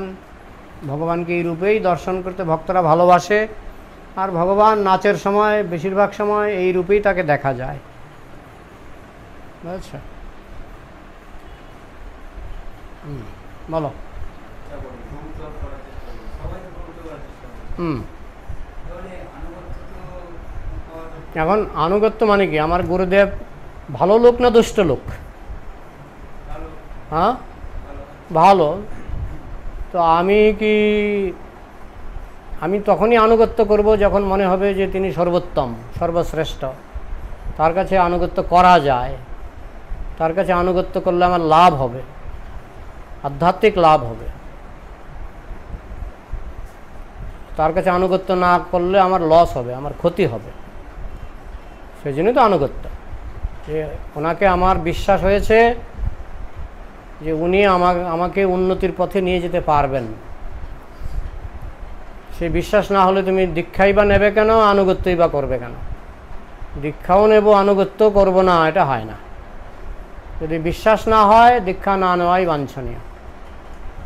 ভগবানকে এই রূপেই দর্শন করতে ভক্তরা ভালোবাসে। আর ভগবান নাচের সময়, বেশিরভাগ সময় এই রূপেই তাকে দেখা যায়। বুঝছ? বলো। হুম। এখন আনুগত্য মানে কি? আমার গুরুদেব ভালো লোক না দুষ্ট লোক? হ্যাঁ? ভালো। তো আমি কি, আমি তখনই আনুগত্য করব যখন মনে হবে যে তিনি সর্বোত্তম, সর্বশ্রেষ্ঠ। তার কাছে আনুগত্য করা যায়। তার কাছে আনুগত্য করলে আমার লাভ হবে। আধ্যাত্মিক লাভ হবে। তার কাছে আনুগত্য না করলে আমার লস হবে, আমার ক্ষতি হবে। সেই জন্যই তো আনুগত্য। যে ওনাকে আমার বিশ্বাস হয়েছে যে উনি আমা- আমাকে উন্নতির পথে নিয়ে যেতে পারবেন। সে বিশ্বাস না হলে তুমি দীক্ষাই বা নেবে কেন, আনুগত্যই বা করবে কেন? দীক্ষাও নেব আনুগত্য করব না, এটা হয় না। যদি বিশ্বাস না হয়, দীক্ষা না নেওয়াই বাঞ্ছনীয়।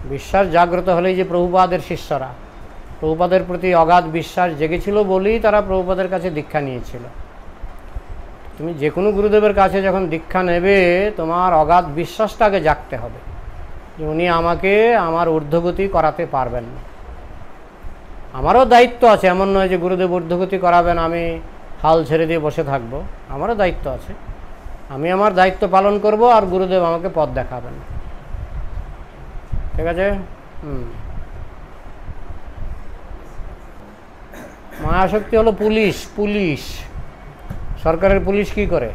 বিশ্বাস জাগ্রত হলেই যে প্রভুপাদের শিষ্যরা। প্রভুপাদের প্রতি অগাধ বিশ্বাস জেগেছিল বলেই তারা প্রভুপাদের কাছে দীক্ষা নিয়েছিল। তুমি যে কোনো গুরুদেবের কাছে যখন দীক্ষা নেবে, তোমার অগাধ বিশ্বাসটাকে জাগতে হবে যে উনি আমাকে আমার ঊর্ধ্বগতি করাতে পারবেন না। আমারও দায়িত্ব আছে, এমন নয় যে গুরুদেব ঊর্ধ্বগতি করাবেন, আমি হাল ছেড়ে দিয়ে বসে থাকব। আমারও দায়িত্ব আছে। আমি আমার দায়িত্ব পালন করব আর গুরুদেব আমাকে পথ দেখাবেন। ঠিক আছে? হুম। মায়াশক্তি হলো পুলিশ পুলিশ। সরকারের পুলিশ কি করে?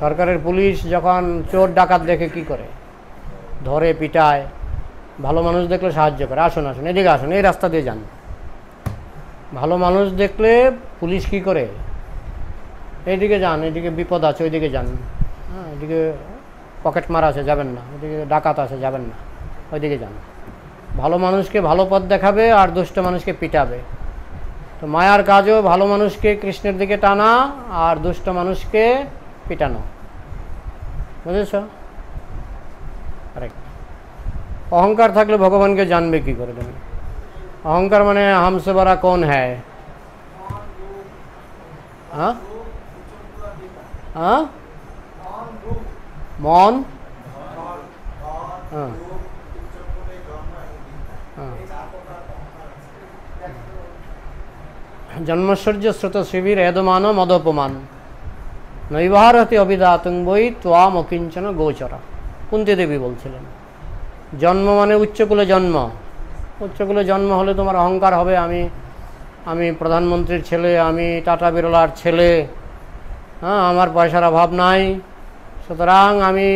সরকারের পুলিশ যখন চোর ডাকাত দেখে কি করে? ধরে, পিটায়। ভালো মানুষ দেখলে সাহায্য করে। আসুন আসুন, এদিকে আসুন, এই রাস্তা দিয়ে যান। ভালো মানুষ দেখলে পুলিশ কি করে? এইদিকে যান এদিকে বিপদ আছে, ওইদিকে যান। হ্যাঁ এদিকে পকেট মারা আছে, যাবেন না। ওইদিকে ডাকাত আছে, যাবেন না। ওইদিকে যান। ভালো মানুষকে ভালো পথ দেখাবে আর দুষ্ট মানুষকে পিটাবে। তো মায়ার কাজও ভালো মানুষকে কৃষ্ণের দিকে টানা আর দুষ্ট মানুষকে পিটানো। বুঝেছ? Correct. অহংকার থাকলে ভগবানকে জানবে কি করে তুমি। অহংকার মানে হামসে বড়া কোন হ্যায়? হ্যাঁ? হ্যাঁ? মন? হ্যাঁ। জন্মশ্বর্য শ্রুত শিবির এদমান মদপমান। নৈবারতি অবিদাতং বই ত্বাম অকিঞ্চন গোচরা। কুন্তি দেবী বলছিলেন, জন্ম মানে উচ্চকুলে জন্ম। উচ্চকুলে জন্ম হলে তোমার অহংকার হবে। আমি আমি প্রধানমন্ত্রীর ছেলে, আমি টাটা বিরলার ছেলে। হ্যাঁ আমার পয়সার অভাব নাই। সুতরাং আমি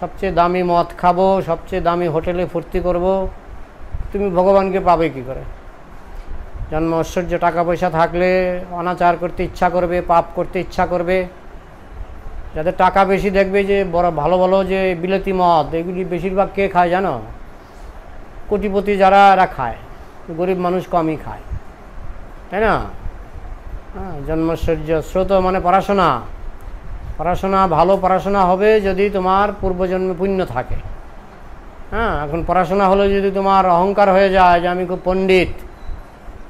সবচেয়ে দামি মদ খাব, সবচেয়ে দামি হোটেলে ফুর্তি করব। তুমি ভগবানকে পাবে কি করে? জন্ম ঐশ্বর্য, টাকা পয়সা থাকলে অনাচার করতে ইচ্ছা করবে, পাপ করতে ইচ্ছা করবে। যাদের টাকা বেশি দেখবে যে, বড় ভালো ভালো যে বিলেতি মদ, এগুলি বেশিরভাগ কে খায় জানো? কোটিপতি যারা এরা খায়, গরিব মানুষ কমই খায়। তাই না? হ্যাঁ জন্মশ্বর্য স্রোত মানে পড়াশোনা। পড়াশোনা ভালো, পড়াশোনা হবে যদি তোমার পূর্বজন্মে পুণ্য থাকে। হ্যাঁ এখন পড়াশোনা হলে যদি তোমার অহংকার হয়ে যায় যে আমি খুব পণ্ডিত,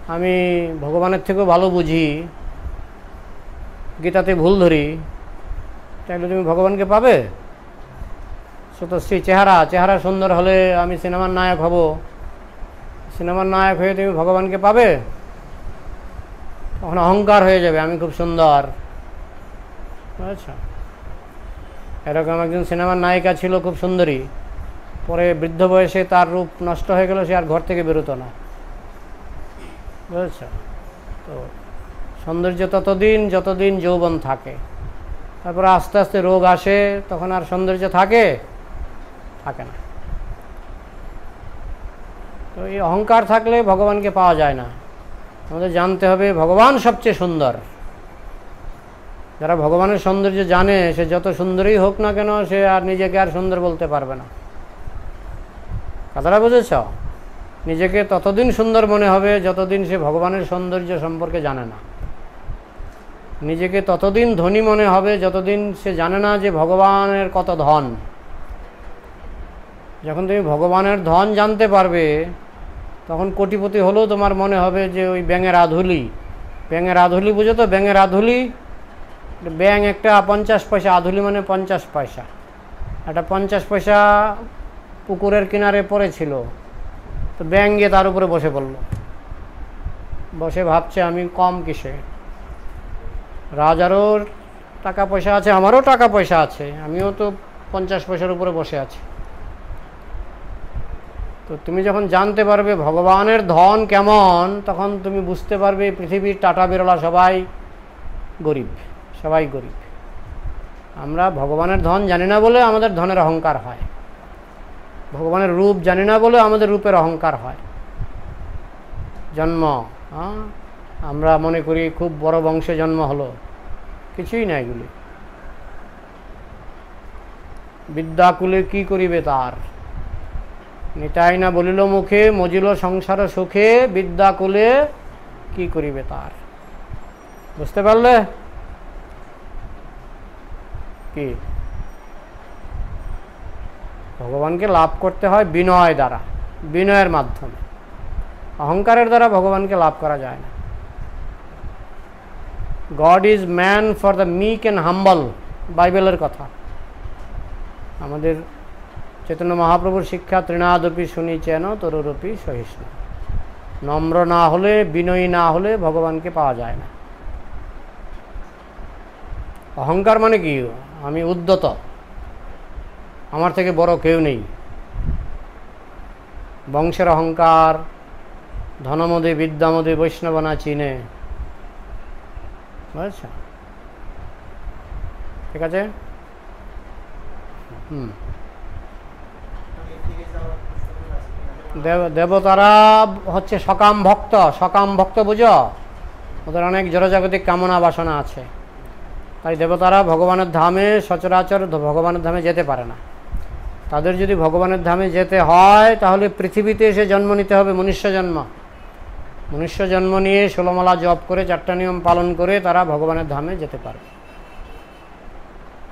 আমি ভগবানের থেকেও ভালো বুঝি, গীতাতে ভুল ধরি, তাহলে তুমি ভগবানকে পাবে? সুতশ্রী চেহারা চেহারা সুন্দর হলে আমি সিনেমার নায়ক হব। সিনেমার নায়ক হয়ে তুমি ভগবানকে পাবে? তখন অহংকার হয়ে যাবে, আমি খুব সুন্দর। আচ্ছা। এরকম একজন সিনেমার নায়িকা ছিল, খুব সুন্দরী। পরে বৃদ্ধ বয়সে তার রূপ নষ্ট হয়ে গেল, সে আর ঘর থেকে বেরোতো না। বুঝেছ? তো সৌন্দর্য ততদিন, যতদিন যৌবন থাকে। তারপরে আস্তে আস্তে রোগ আসে, তখন আর সৌন্দর্য থাকে? থাকে না। তো এই অহংকার থাকলে ভগবানকে পাওয়া যায় না। আমাদের জানতে হবে ভগবান সবচেয়ে সুন্দর। যারা ভগবানের সৌন্দর্য জানে, সে যত সুন্দরই হোক না কেন, সে আর নিজেকে আর সুন্দর বলতে পারবে না। কথাটা বুঝেছ? নিজেকে ততদিন সুন্দর মনে হবে যতদিন সে ভগবানের সৌন্দর্য সম্পর্কে জানে না। নিজেকে ততদিন ধনী মনে হবে যতদিন সে জানে না যে ভগবানের কত ধন। যখন তুমি ভগবানের ধন জানতে পারবে, তখন কোটিপতি হলেও তোমার মনে হবে যে ওই ব্যাঙের আধুলি। ব্যাঙের আধুলি, বুঝো তো, ব্যাঙের আধুলি? ব্যাঙ একটা পঞ্চাশ পয়সা, আধুলি মানে পঞ্চাশ পয়সা। একটা পঞ্চাশ পয়সা পুকুরের কিনারে পড়েছিল। তো ব্যাং গিয়ে তার উপরে বসে পড়ল। বসে ভাবছে, আমি কম কিসে? রাজারও টাকা পয়সা আছে, আমারও টাকা পয়সা আছে। আমিও তো পঞ্চাশ পয়সার উপরে বসে আছি। তো তুমি যখন জানতে পারবে ভগবানের ধন কেমন, তখন তুমি বুঝতে পারবে পৃথিবীর টাটা বিরলা সবাই গরিব সবাই গরিব। আমরা ভগবানের ধন জানি না বলে আমাদের ধনের অহংকার হয়। ভগবানের রূপ জানি না বলে আমাদের রূপের অহংকার হয়। জন্ম আমরা মনে করি খুব বড় বংশে জন্ম হলো। কিছুই না এগুলি। বিদ্যাকুলে কি করিবে তার? নিতাই না বলিল মুখে, মজিল সংসার সুখে, বিদ্যাকুলে কি করিবে তার? বুঝতে পারলে? কি? ভগবানকে লাভ করতে হয় বিনয় দ্বারা, বিনয়ের মাধ্যমে। অহংকারের দ্বারা ভগবানকে লাভ করা যায় না। God is man for the meek and humble বাইবেলের কথা। আমাদের চৈতন্য মহাপ্রভুর শিক্ষা তৃণাদপি শুনিছেন তরুরূপী সহিষ্ণু। নম্র না হলে, বিনয়ী না হলে ভগবানকে পাওয়া যায় না। অহংকার মানে কি? আমি উদ্যত। আমার থেকে বড় কেউ নেই। বংশের অহংকার, ধনমদে বিদ্যামদে বৈষ্ণবনা চিনে। বুঝেছ? ঠিক আছে? হুম। দেব, দেবতারা হচ্ছে সকাম ভক্ত। সকাম ভক্ত বুঝো? ওদের অনেক জড়জাগতিক কামনা বাসনা আছে। তাই দেবতারা ভগবানের ধামে সচরাচর ভগবানের ধামে যেতে পারে না। তাদের যদি ভগবানের ধামে যেতে হয় তাহলে পৃথিবীতে এসে জন্ম নিতে হবে মনুষ্য জন্ম। মনুষ্য জন্ম নিয়ে ষোলোমালা জপ করে চারটা নিয়ম পালন করে তারা ভগবানের ধামে যেতে পারে।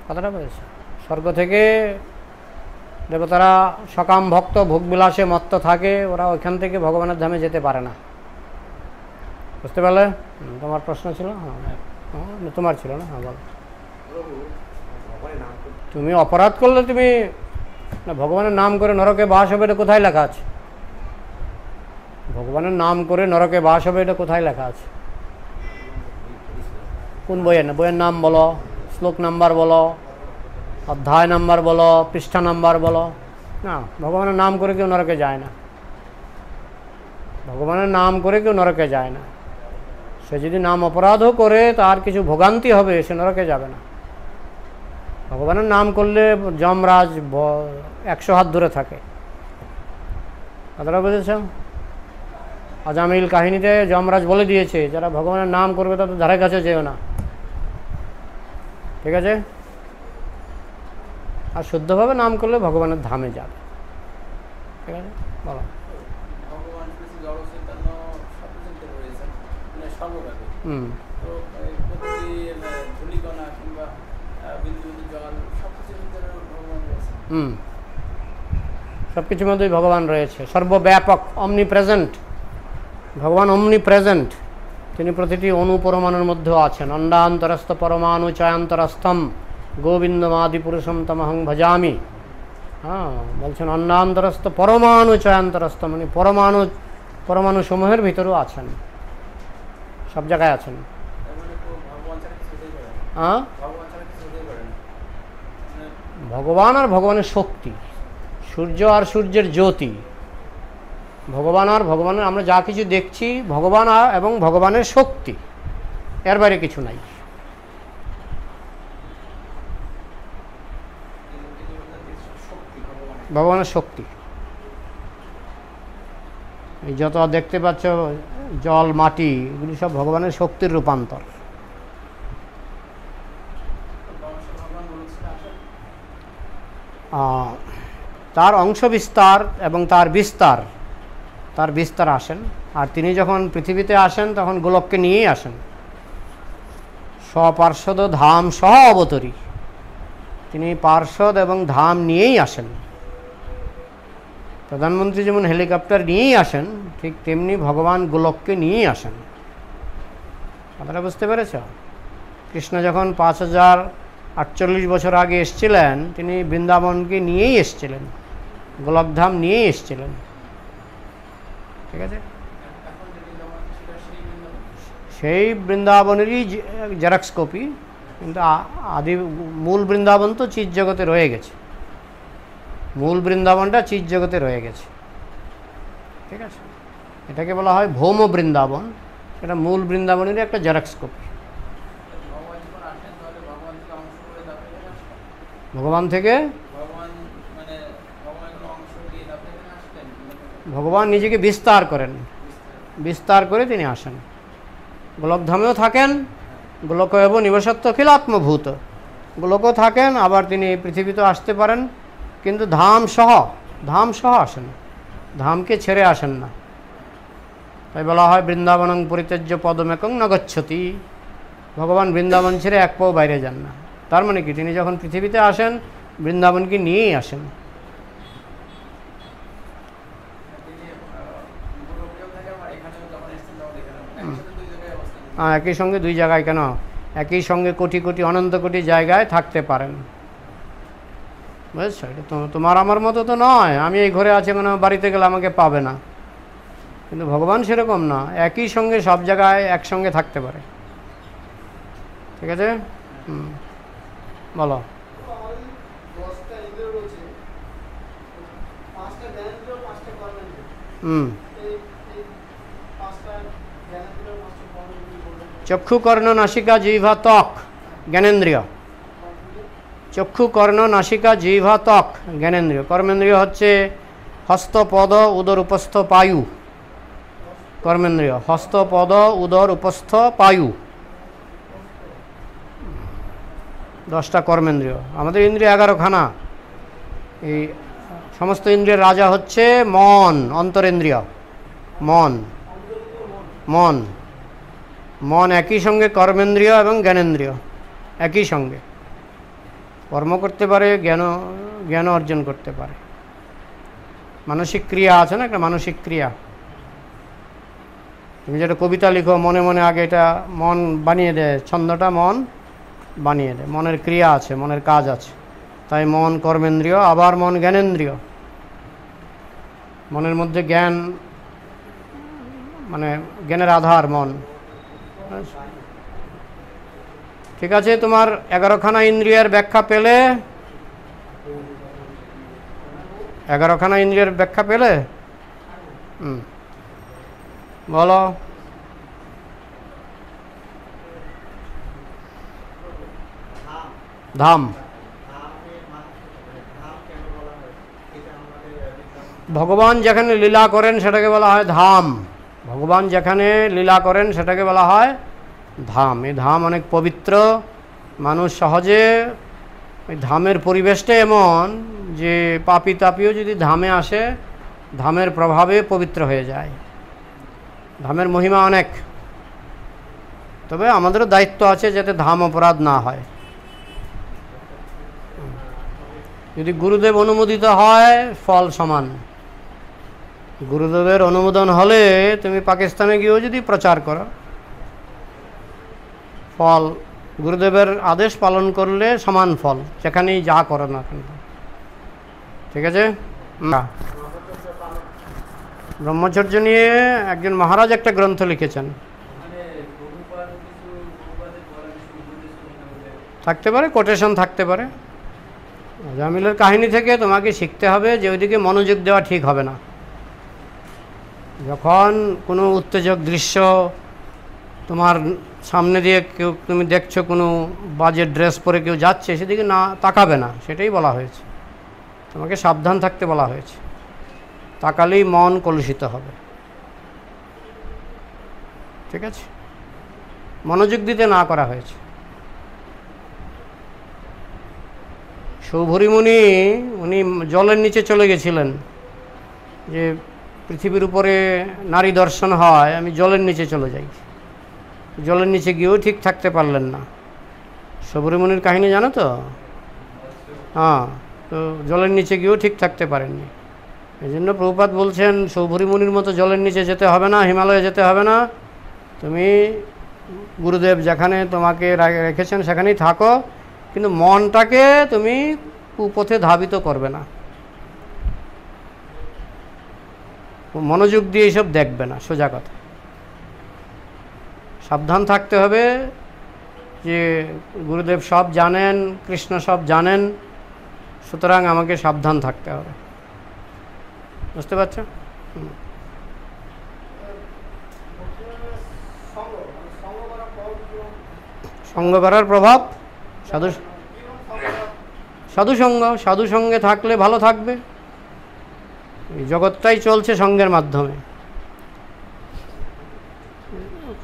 কথাটা বলেছে। স্বর্গ থেকে দেবতারা সকাম ভক্ত ভোগবিলাসে মত্ত থাকে ওরা ওইখান থেকে ভগবানের ধামে যেতে পারে না। বুঝতে পারলে? তোমার প্রশ্ন ছিল? হ্যাঁ হ্যাঁ, তোমার ছিল না? হ্যাঁ বল। তুমি অপরাধ করলে তুমি না, ভগবানের নাম করে নরকে বাস হবে এটা কোথায় লেখা আছে? ভগবানের নাম করে নরকে বাস হবে এটা কোথায় লেখা আছে? কোন বইয়ের না, বইয়ের নাম বলো, শ্লোক নাম্বার বলো, অধ্যায় নাম্বার বলো, পৃষ্ঠা নাম্বার বলো। না, ভগবানের নাম করে কেউ নরকে যায় না। ভগবানের নাম করে কেউ নরকে যায় না। সে যদি নাম অপরাধও করে, তার কিছু ভোগান্তি হবে, সে নরকে যাবে না। ভগবানের নাম করলে যমরাজ একশো হাত দূরে থাকে। কথাটা বুঝেছ? আজামিল কাহিনীতে যমরাজ বলে দিয়েছে যারা ভগবানের নাম করবে তাদের ধারে কাছে যেও না। ঠিক আছে? আর শুদ্ধভাবে নাম করলে ভগবানের ধামে যাবে। ঠিক আছে? বলো। ভগবান হুম। সব কিছুর মধ্যেই ভগবান রয়েছে। সর্বব্যাপক অমনি প্রেজেন্ট ভগবান অমনি প্রেজেন্ট তিনি প্রতিটি অনুপরমাণুর মধ্যেও আছেন। অন্ডান্তরস্থ পরমাণু চয়ান্তরস্থম। গোবিন্দমাদি পুরুষম তমহং ভজামি। হ্যাঁ বলছেন অন্ডান্তরস্থ পরমাণু চয়ান্তরস্থ মানে পরমাণু পরমাণু সমূহের ভিতরেও আছেন। সব জায়গায় আছেন। মানে হ্যাঁ ভগবান ছাড়া কিছু হতেই পারে না মানে ভগবান আর ভগবানের শক্তি, সূর্য আর সূর্যের জ্যোতি। ভগবান আর ভগবানের, আমরা যা কিছু দেখছি, ভগবান আর এবং ভগবানের শক্তি। এর বাইরে কিছু নাই। ভগবানের শক্তি। যত দেখতে পাচ্ছ, জল, মাটি, এগুলি সব ভগবানের শক্তির রূপান্তর বংশ ভগবান বলেছিল আসলে আহ, তার অংশ বিস্তার এবং তার বিস্তার তার বিস্তার আসেন। আর তিনি যখন পৃথিবীতে আসেন, তখন গোলককে নিয়েই আসেন। স্বপার্শ্বদ, ধাম সহ অবতরী। তিনি পার্শ্বদ এবং ধাম নিয়েই আসেন। প্রধানমন্ত্রী যেমন হেলিকপ্টার নিয়েই আসেন, ঠিক তেমনি ভগবান গোলককে নিয়েই আসেন। আপনারা বুঝতে পেরেছ? কৃষ্ণ যখন পাঁচ হাজার আটচল্লিশ বছর আগে এসছিলেন, তিনি বৃন্দাবনকে নিয়েই এসছিলেন। গোলকধাম নিয়েই এসছিলেন। ঠিক আছে? সেই বৃন্দাবনেরই জেরক্স কপি, কিন্তু আদি, মূল বৃন্দাবন তো চিৎ জগতে রয়ে গেছে। মূল বৃন্দাবনটা চিৎ জগতে রয়ে গেছে। ঠিক আছে? এটাকে বলা হয় ভৌম বৃন্দাবন। সেটা মূল বৃন্দাবনেরই একটা জেরক্স কপি। ভগবান থেকে অংশ করে তারপরে এখানে আসলেন ভগবান থেকে ভগবান মানে ভগবান কোনো অংশ দিয়ে তারপরে এখানে আসলেন ভগবান নিজেকে বিস্তার করেন। বিস্তার করে তিনি আসেন। গোলকধামেও থাকেন গোলক এবং নিবসত্ব খিলাত্মভূত। গোলকও থাকেন, আবার তিনি পৃথিবীতে আসতে পারেন, কিন্তু ধাম সহ ধাম সহ আসেন। ধামকে ছেড়ে আসেন না। তাই বলা হয়, বৃন্দাবনং পরিত্যাজ্য পদমেকং নগচ্ছতি ভগবান বৃন্দাবন ছেড়ে এক পাও বাইরে যান না। তার মানে কি? তিনি যখন পৃথিবীতে আসেন, বৃন্দাবনকে নিয়েই আসেন তিনি গোলকেও থাকে আবার এখানেও যখন এসেছেন তখন এখানেও একসাথে দুই জায়গায় অবস্থান আহ, একই সঙ্গে দুই জায়গায় কেন? একই সঙ্গে কোটি কোটি, অনন্ত কোটি জায়গায় থাকতে পারেন। বুঝছ? এটা তোমার আমার মতো তো নয়। আমি এই ঘরে আছি মানে বাড়িতে গেলে আমাকে পাবে না। কিন্তু ভগবান সেরকম না। একই সঙ্গে সব জায়গায় একসঙ্গে থাকতে পারে। ঠিক আছে? হুম। বলো। তো আমাদের দশটা ইন্দ্রিয় রয়েছে পাঁচটা জ্ঞানেন্দ্রিয় পাঁচটা কর্মেন্দ্রিয় হুম এই এই পাঁচটা জ্ঞানেন্দ্রিয় পাঁচটা কর্মেন্দ্রিয় বললেন চক্ষু কর্ণ নাসিকা জিহ্বা ত্বক, জ্ঞানেন্দ্রিয়। চক্ষু কর্ণ নাসিকা জিহ্বা ত্বক, জ্ঞানেন্দ্রিয়। কর্মেন্দ্রিয় হচ্ছে হস্ত, পদ, উদর, উপস্থ, পায়ু। কর্মেন্দ্রিয়, হস্ত, পদ, উদর, উপস্থ, পায়ু। দশটা কর্মেন্দ্রিয়। আমাদের ইন্দ্রিয় এগারোখানা। এই সমস্ত ইন্দ্রিয়ের রাজা হচ্ছে মন, অন্তরেন্দ্রিয়। মন। মন। মন একই সঙ্গে কর্মেন্দ্রিয় এবং জ্ঞানেন্দ্রিয়। একই সঙ্গে। কর্ম করতে পারে, জ্ঞান জ্ঞান অর্জন করতে পারে। মানসিক ক্রিয়া আছে না, একটা মানসিক ক্রিয়া। তুমি যেটা কবিতা লিখো, মনে মনে আগে এটা মন বানিয়ে দেয় ছন্দটা মন বানিয়ে দেয় মনের ক্রিয়া আছে, মনের কাজ আছে। তাই মন কর্মেন্দ্রিয়, আবার মন জ্ঞানেন্দ্রিয়। মনের মধ্যে জ্ঞান মানে জ্ঞানের আধার মন। ঠিক আছে, তোমার এগারোখানা ইন্দ্রিয়ের ব্যাখ্যা পেলে? এগারোখানা ইন্দ্রিয়ের ব্যাখ্যা পেলে? হুম। বলো। ধাম। ভগবান যেখানে লীলা করেন, সেটাকে বলা হয় ধাম। ভগবান যেখানে লীলা করেন সেটাকে বলা হয় ধাম। এই ধাম অনেক পবিত্র। মানুষ সহজে ওই ধামের পরিবেশটা এমন যে পাপি তাপিও যদি ধামে আসে, ধামের প্রভাবে পবিত্র হয়ে যায়। ধামের মহিমা অনেক। তবে আমাদেরও দায়িত্ব আছে যাতে ধাম অপরাধ না হয়। যদি গুরুদেব অনুমোদিত হয়, ফল সমান। গুরুদেবের অনুমোদন হলে তুমি পাকিস্তানে গিয়েও যদি প্রচার করো। ফল, গুরুদেবের আদেশ পালন করলে সমান ফল, যেখানেই যা করো না কেন। ঠিক আছে? না। ব্রহ্মচর্য নিয়ে একজন মহারাজ একটা গ্রন্থ লিখেছেন। থাকতে পারে কোটেশন থাকতে পারে। জামিলের কাহিনী থেকে তোমাকে শিখতে হবে যে ওইদিকে মনোযোগ দেওয়া ঠিক হবে না। যখন কোনো উত্তেজক দৃশ্য তোমার সামনে দিয়ে কেউ, তুমি দেখছ কোনো বাজে ড্রেস পরে কেউ যাচ্ছে, সেদিকে না তাকাবে না, সেটাই বলা হয়েছে। তোমাকে সাবধান থাকতে বলা হয়েছে। তাকালেই মন কলুষিত হবে। ঠিক আছে? মনোযোগ দিতে না করা হয়েছে। সৌভরিমুনি উনি জলের নিচে চলে গেছিলেন যে পৃথিবীর উপরে নারী দর্শন হয়, আমি জলের নিচে চলে যাই। জলের নিচে গিয়েও ঠিক থাকতে পারলেন না। সৌভরিমুনির কাহিনী জানো তো? হ্যাঁ তো জলের নিচে গিয়েও ঠিক থাকতে পারেননি। এই জন্য প্রভুপাত বলছেন সৌভরিমুনির মতো জলের নিচে যেতে হবে না, হিমালয়ে যেতে হবে না। তুমি গুরুদেব যেখানে তোমাকে রেখেছেন সেখানেই থাকো, কিন্তু মনটাকে তুমি কুপথে ধাবিত করবে না। মনোযোগ দিয়ে এইসব দেখবে না, সোজা কথা। সাবধান থাকতে হবে যে গুরুদেব সব জানেন, কৃষ্ণ সব জানেন, সুতরাং আমাকে সাবধান থাকতে হবে। বুঝতে পারছ। সঙ্গ করার প্রভাব? সাধু সাধুসঙ্গ সঙ্গ করা সাধু সঙ্গ সাধু সঙ্গে থাকলে ভালো থাকবে। এই জগৎটাই চলছে সঙ্গের মাধ্যমে।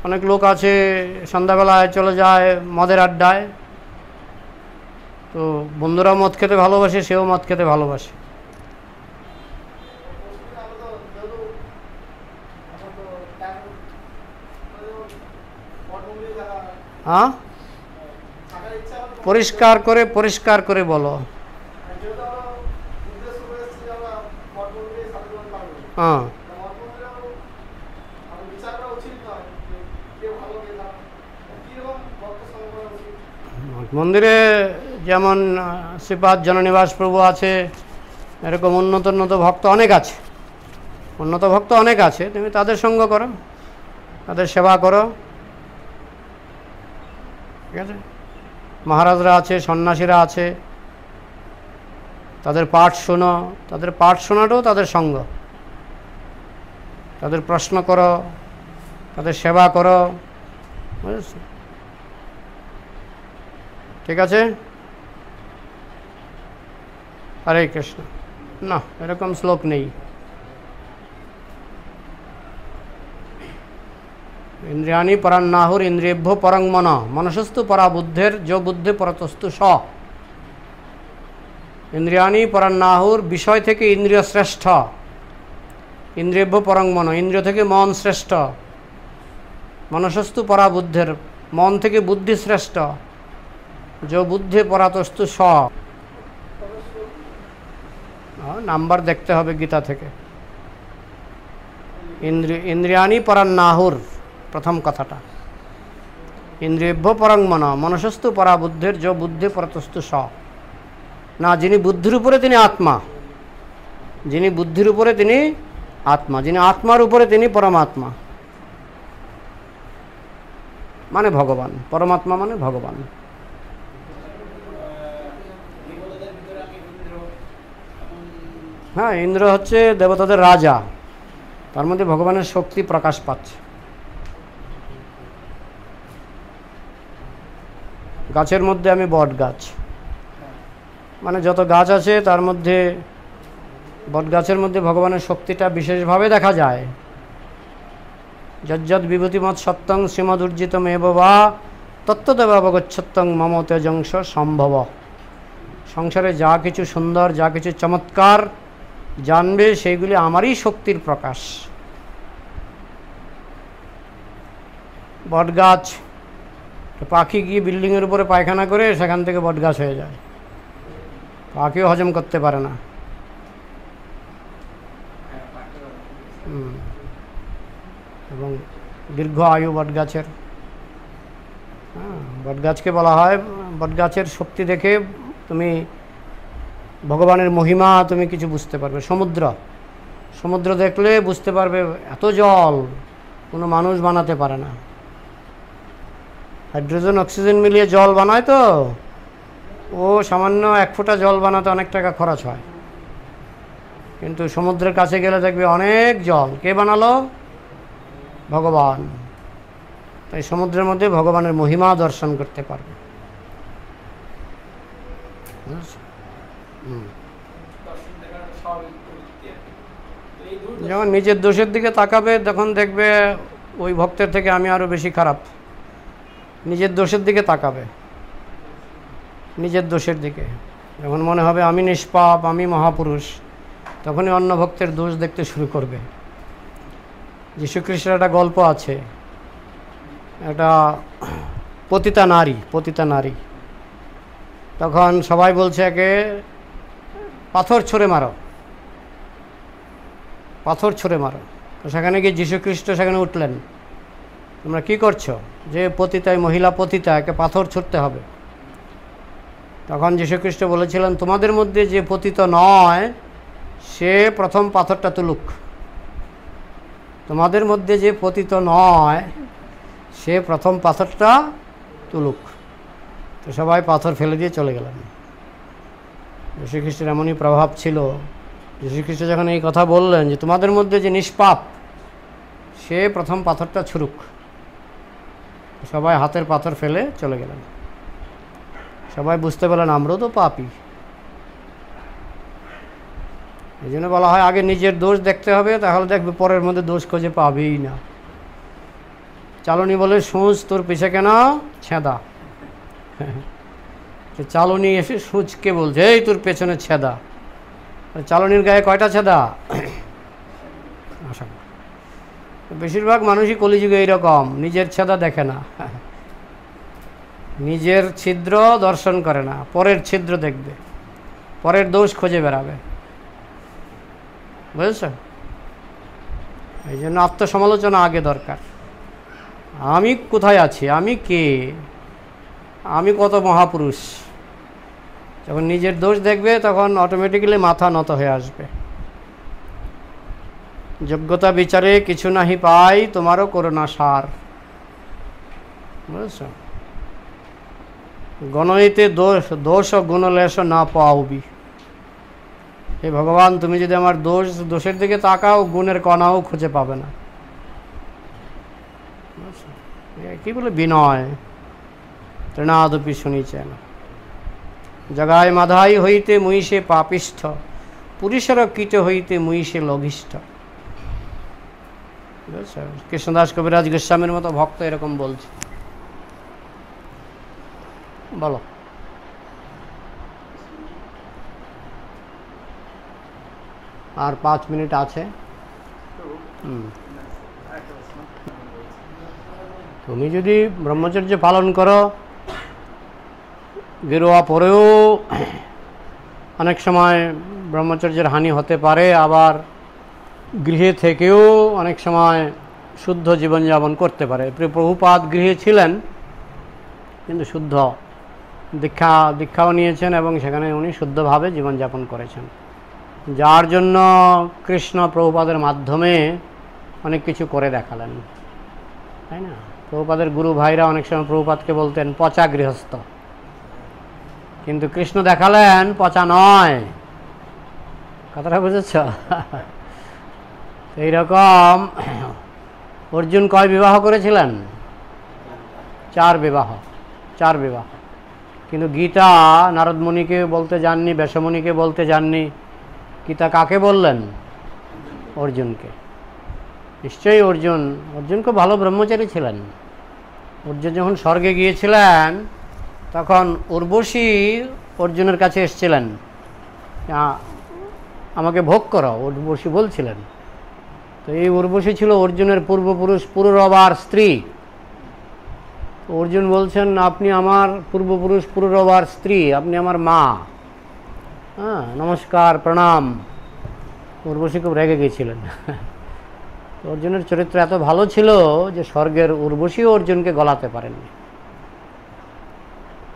অনেক লোক আছে, সন্ধ্যাবেলায় চলে যায় মদের আড্ডায়। তো বন্ধুরা মদ খেতে ভালোবাসে, সেও মদ খেতে ভালোবাসে। হ্যাঁ? পরিষ্কার করে পরিষ্কার করে বলো। মঠ মন্দিরে যেমন শ্রীপাদ জননিবাস প্রভু আছে, এরকম উন্নত উন্নত ভক্ত অনেক আছে। উন্নত ভক্ত অনেক আছে, তুমি তাদের সঙ্গ করো, তাদের সেবা করো। ঠিক আছে? মহারাজরা আছে, সন্ন্যাসীরা আছে। তাদের পাঠ শোনো, তাদের পাঠ শোনাটাও তাদের সঙ্গ। তাদের প্রশ্ন করো, তাদের সেবা করো। বুঝেছ? ঠিক আছে? হরে কৃষ্ণ। না, এরকম শ্লোক নেই। ইন্দ্রিয়ানি পরান্নাহুর ইন্দ্রিয়েভ্য পরং মন, মনসস্তু পরা বুদ্ধের যো বুদ্ধে পরতস্তু স। ইন্দ্রিয়ানি পরান্নাহুর বিষয় থেকে ইন্দ্রিয় শ্রেষ্ঠ। ইন্দ্রিয়েভ্য পরং মন, ইন্দ্রিয় থেকে মন শ্রেষ্ঠ। মনসস্তু পরা বুদ্ধের, মন থেকে বুদ্ধি শ্রেষ্ঠ। যো বুদ্ধে পরাতস্তু স নাম্বার দেখতে হবে গীতা থেকে। ইন্দ্রি ইন্দ্রিয়ানি পরান নাহুর, প্রথম কথাটা। ইন্দ্রিয়ভ্য পরং মন, মনসস্তু পরা বুদ্ধের, যো বুদ্ধে পরতস্তু স না, যিনি বুদ্ধির উপরে তিনি আত্মা। যিনি বুদ্ধির উপরে তিনি আত্মা, যিনি আত্মার উপরে তিনি পরমাত্মা। মানে ভগবান। পরমাত্মা মানে ভগবান। হ্যাঁ ইন্দ্র হচ্ছে দেবতাদের রাজা। তার মধ্যে ভগবানের শক্তি প্রকাশ পাচ্ছে। গাছের মধ্যে আমি বট গাছ মানে যত গাছ আছে, তার মধ্যে বট গাছের মধ্যে ভগবানের শক্তিটা বিশেষভাবে দেখা যায়। যজ্জদ বিভূতিমত সত্যং শ্রীমদুর্জিতম এব বা তত্ত্বদেব অবগচ্ছত্তং মম তেজংশ সম্ভব। সংসারে যা কিছু সুন্দর, যা কিছু চমৎকার জানবে, সেইগুলি আমারই শক্তির প্রকাশ। বটগাছ, পাখি গিয়ে বিল্ডিংয়ের উপরে পায়খানা করে সেখান থেকে বটগাছ হয়ে যায়। পাখিও হজম করতে পারে না। এবং দীর্ঘ আয়ু বটগাছের হ্যাঁ বটগাছকে বলা হয়, বটগাছের শক্তি দেখে তুমি ভগবানের মহিমা তুমি কিছু বুঝতে পারবে। সমুদ্র সমুদ্র দেখলে বুঝতে পারবে এত জল, কোনো মানুষ বানাতে পারে না। হাইড্রোজেন, অক্সিজেন মিলিয়ে জল বানায় তো, ও সামান্য এক ফোঁটা জল বানাতে অনেক টাকা খরচ হয়। কিন্তু সমুদ্রের কাছে গেলে দেখবে অনেক জল। কে বানালো? ভগবান। তাই সমুদ্রের মধ্যে ভগবানের মহিমা দর্শন করতে পারবে। যখন নিজের দোষের দিকে তাকাবে, তখন দেখবে ওই ভক্তের থেকে আমি আরও বেশি খারাপ। নিজের দোষের দিকে তাকাবে। নিজের দোষের দিকে। যখন মনে হবে আমি নিষ্পাপ, আমি মহাপুরুষ তখনই অন্য ভক্তের দোষ দেখতে শুরু করবে। যীশুখ্রিস্টের একটা গল্প আছে। একটা পতিতা নারী পতিতা নারী। তখন সবাই বলছে একে, পাথর ছুঁড়ে মারো। পাথর ছুঁড়ে মারো। তো সেখানে গিয়ে যীশুখ্রিস্ট সেখানে উঠলেন। তোমরা কি করছ? যে পতিতায়, মহিলা পতিতা, একে পাথর ছুটতে হবে। তখন যীশুখ্রিস্ট বলেছিলেন, তোমাদের মধ্যে যে পতিত নয় সে প্রথম পাথরটা তুলুক। তোমাদের মধ্যে যে পতিত নয়, সে প্রথম পাথরটা তুলুক। তো সবাই পাথর ফেলে দিয়ে চলে গেলেন। যীশুখ্রিস্টের এমনই প্রভাব ছিল। যীশুখ্রিস্ট যখন এই কথা বললেন যে, তোমাদের মধ্যে যে নিষ্পাপ, সে প্রথম পাথরটা ছুরুক সবাই হাতের পাথর ফেলে চলে গেলেন। সবাই বুঝতে পারলেন আমরাও তো পাপি। এই জন্য বলা হয় আগে নিজের দোষ দেখতে হবে, তাহলে দেখবে পরের মধ্যে দোষ খুঁজে পাবেই না। চালনি বলে, সুঁচ তোর পিছে কেন? ছেঁদা। চালনি এসে সুঁচকে বলছে, এই তোর পেছনে ছেদা। চালনির গায়ে কয়টা ছেদা? বেশিরভাগ মানুষই কলিযুগে এইরকম, নিজের ছেদা দেখে না। নিজের ছিদ্র দর্শন করে না, পরের ছিদ্র দেখবে, পরের দোষ খুঁজে বেড়াবে। বুঝেছ? এই জন্য আত্মসমালোচনা আগে দরকার। আমি কোথায় আছি? আমি কে? আমি কত মহাপুরুষ? যখন নিজের দোষ দেখবে, তখন অটোমেটিক্যালি মাথা নত হয়ে আসবে। যোগ্যতা বিচারে কিছু নাহি পাই, তোমারও করোনা সার। বুঝেছ? গণইতে দোষ দোষ ও গুণলেশ না পাওবি হে ভগবান, তুমি যদি আমার দোষ, দোষের দিকে তাকাও, গুণের কণাও খুঁজে পাবে না। কি বলে? বিনয়। তৃণাদপি শুনিছেন। জগায় মাধাই হইতে মুইসে পাপিষ্ঠ, পুরুষের কীট হইতে মুইসে লঘিষ্ঠ। কৃষ্ণদাস কবিরাজ গোস্বামীর মতো ভক্ত এরকম বলছে। বলো। আর পাঁচ মিনিট আছে। তুমি যদি ব্রহ্মচর্য পালন করো, গেরোয়া পরেও অনেক সময় ব্রহ্মচর্যের হানি হতে পারে, আবার গৃহে থেকেও অনেক সময় শুদ্ধ জীবনযাপন করতে পারে। প্রভুপাত গৃহে ছিলেন, কিন্তু শুদ্ধ দীক্ষা, দীক্ষাও নিয়েছেন এবং সেখানে উনি শুদ্ধভাবে জীবনযাপন করেছেন। যার জন্য কৃষ্ণ প্রভুপাদের মাধ্যমে অনেক কিছু করে দেখালেন। তাই না? প্রভুপাদের গুরু ভাইরা অনেক সময় প্রভুপাদকে বলতেন, পচা গৃহস্থ। কিন্তু কৃষ্ণ দেখালেন, পচা নয়। কথাটা বুঝেছ? এইরকম অর্জুন কয় বিবাহ করেছিলেন? চার বিবাহ চার বিবাহ। কিন্তু গীতা নারদমণিকে বলতে যাননি বেশমণিকে বলতে যাননি। গীতা কাকে বললেন? অর্জুনকে। নিশ্চয়ই অর্জুন অর্জুন খুব ভালো ব্রহ্মচারী ছিলেন। অর্জুন যখন স্বর্গে গিয়েছিলেন, তখন উর্বশী অর্জুনের কাছে এসছিলেন। আমাকে ভোগ করো, উর্বশী বলছিলেন। তো এই উর্বশী ছিল অর্জুনের পূর্বপুরুষ পুরুরবার স্ত্রী। অর্জুন বলছেন, আপনি আমার পূর্বপুরুষ পুরুরবার স্ত্রী, আপনি আমার মা। হ্যাঁ নমস্কার, প্রণাম। উর্বশী খুব রেগে গিয়েছিলেন অর্জুনের চরিত্র এত ভালো ছিল যে স্বর্গের উর্বশী অর্জুনকে গলাতে পারেননি।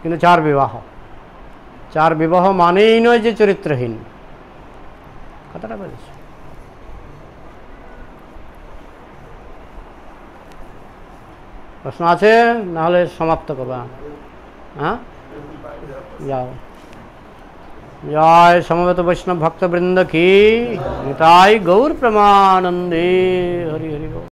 কিন্তু চার বিবাহ। চার বিবাহ মানেই নয় যে চরিত্রহীন। কথাটা বলেছে? প্রশ্ন আছে? নাহলে সমাপ্ত করবা। হ্যাঁ? যাও। জয় সমবেত বৈষ্ণব ভক্তবৃন্দ কি নিতাই গৌর প্রমানন্দে হরি হরি গৌর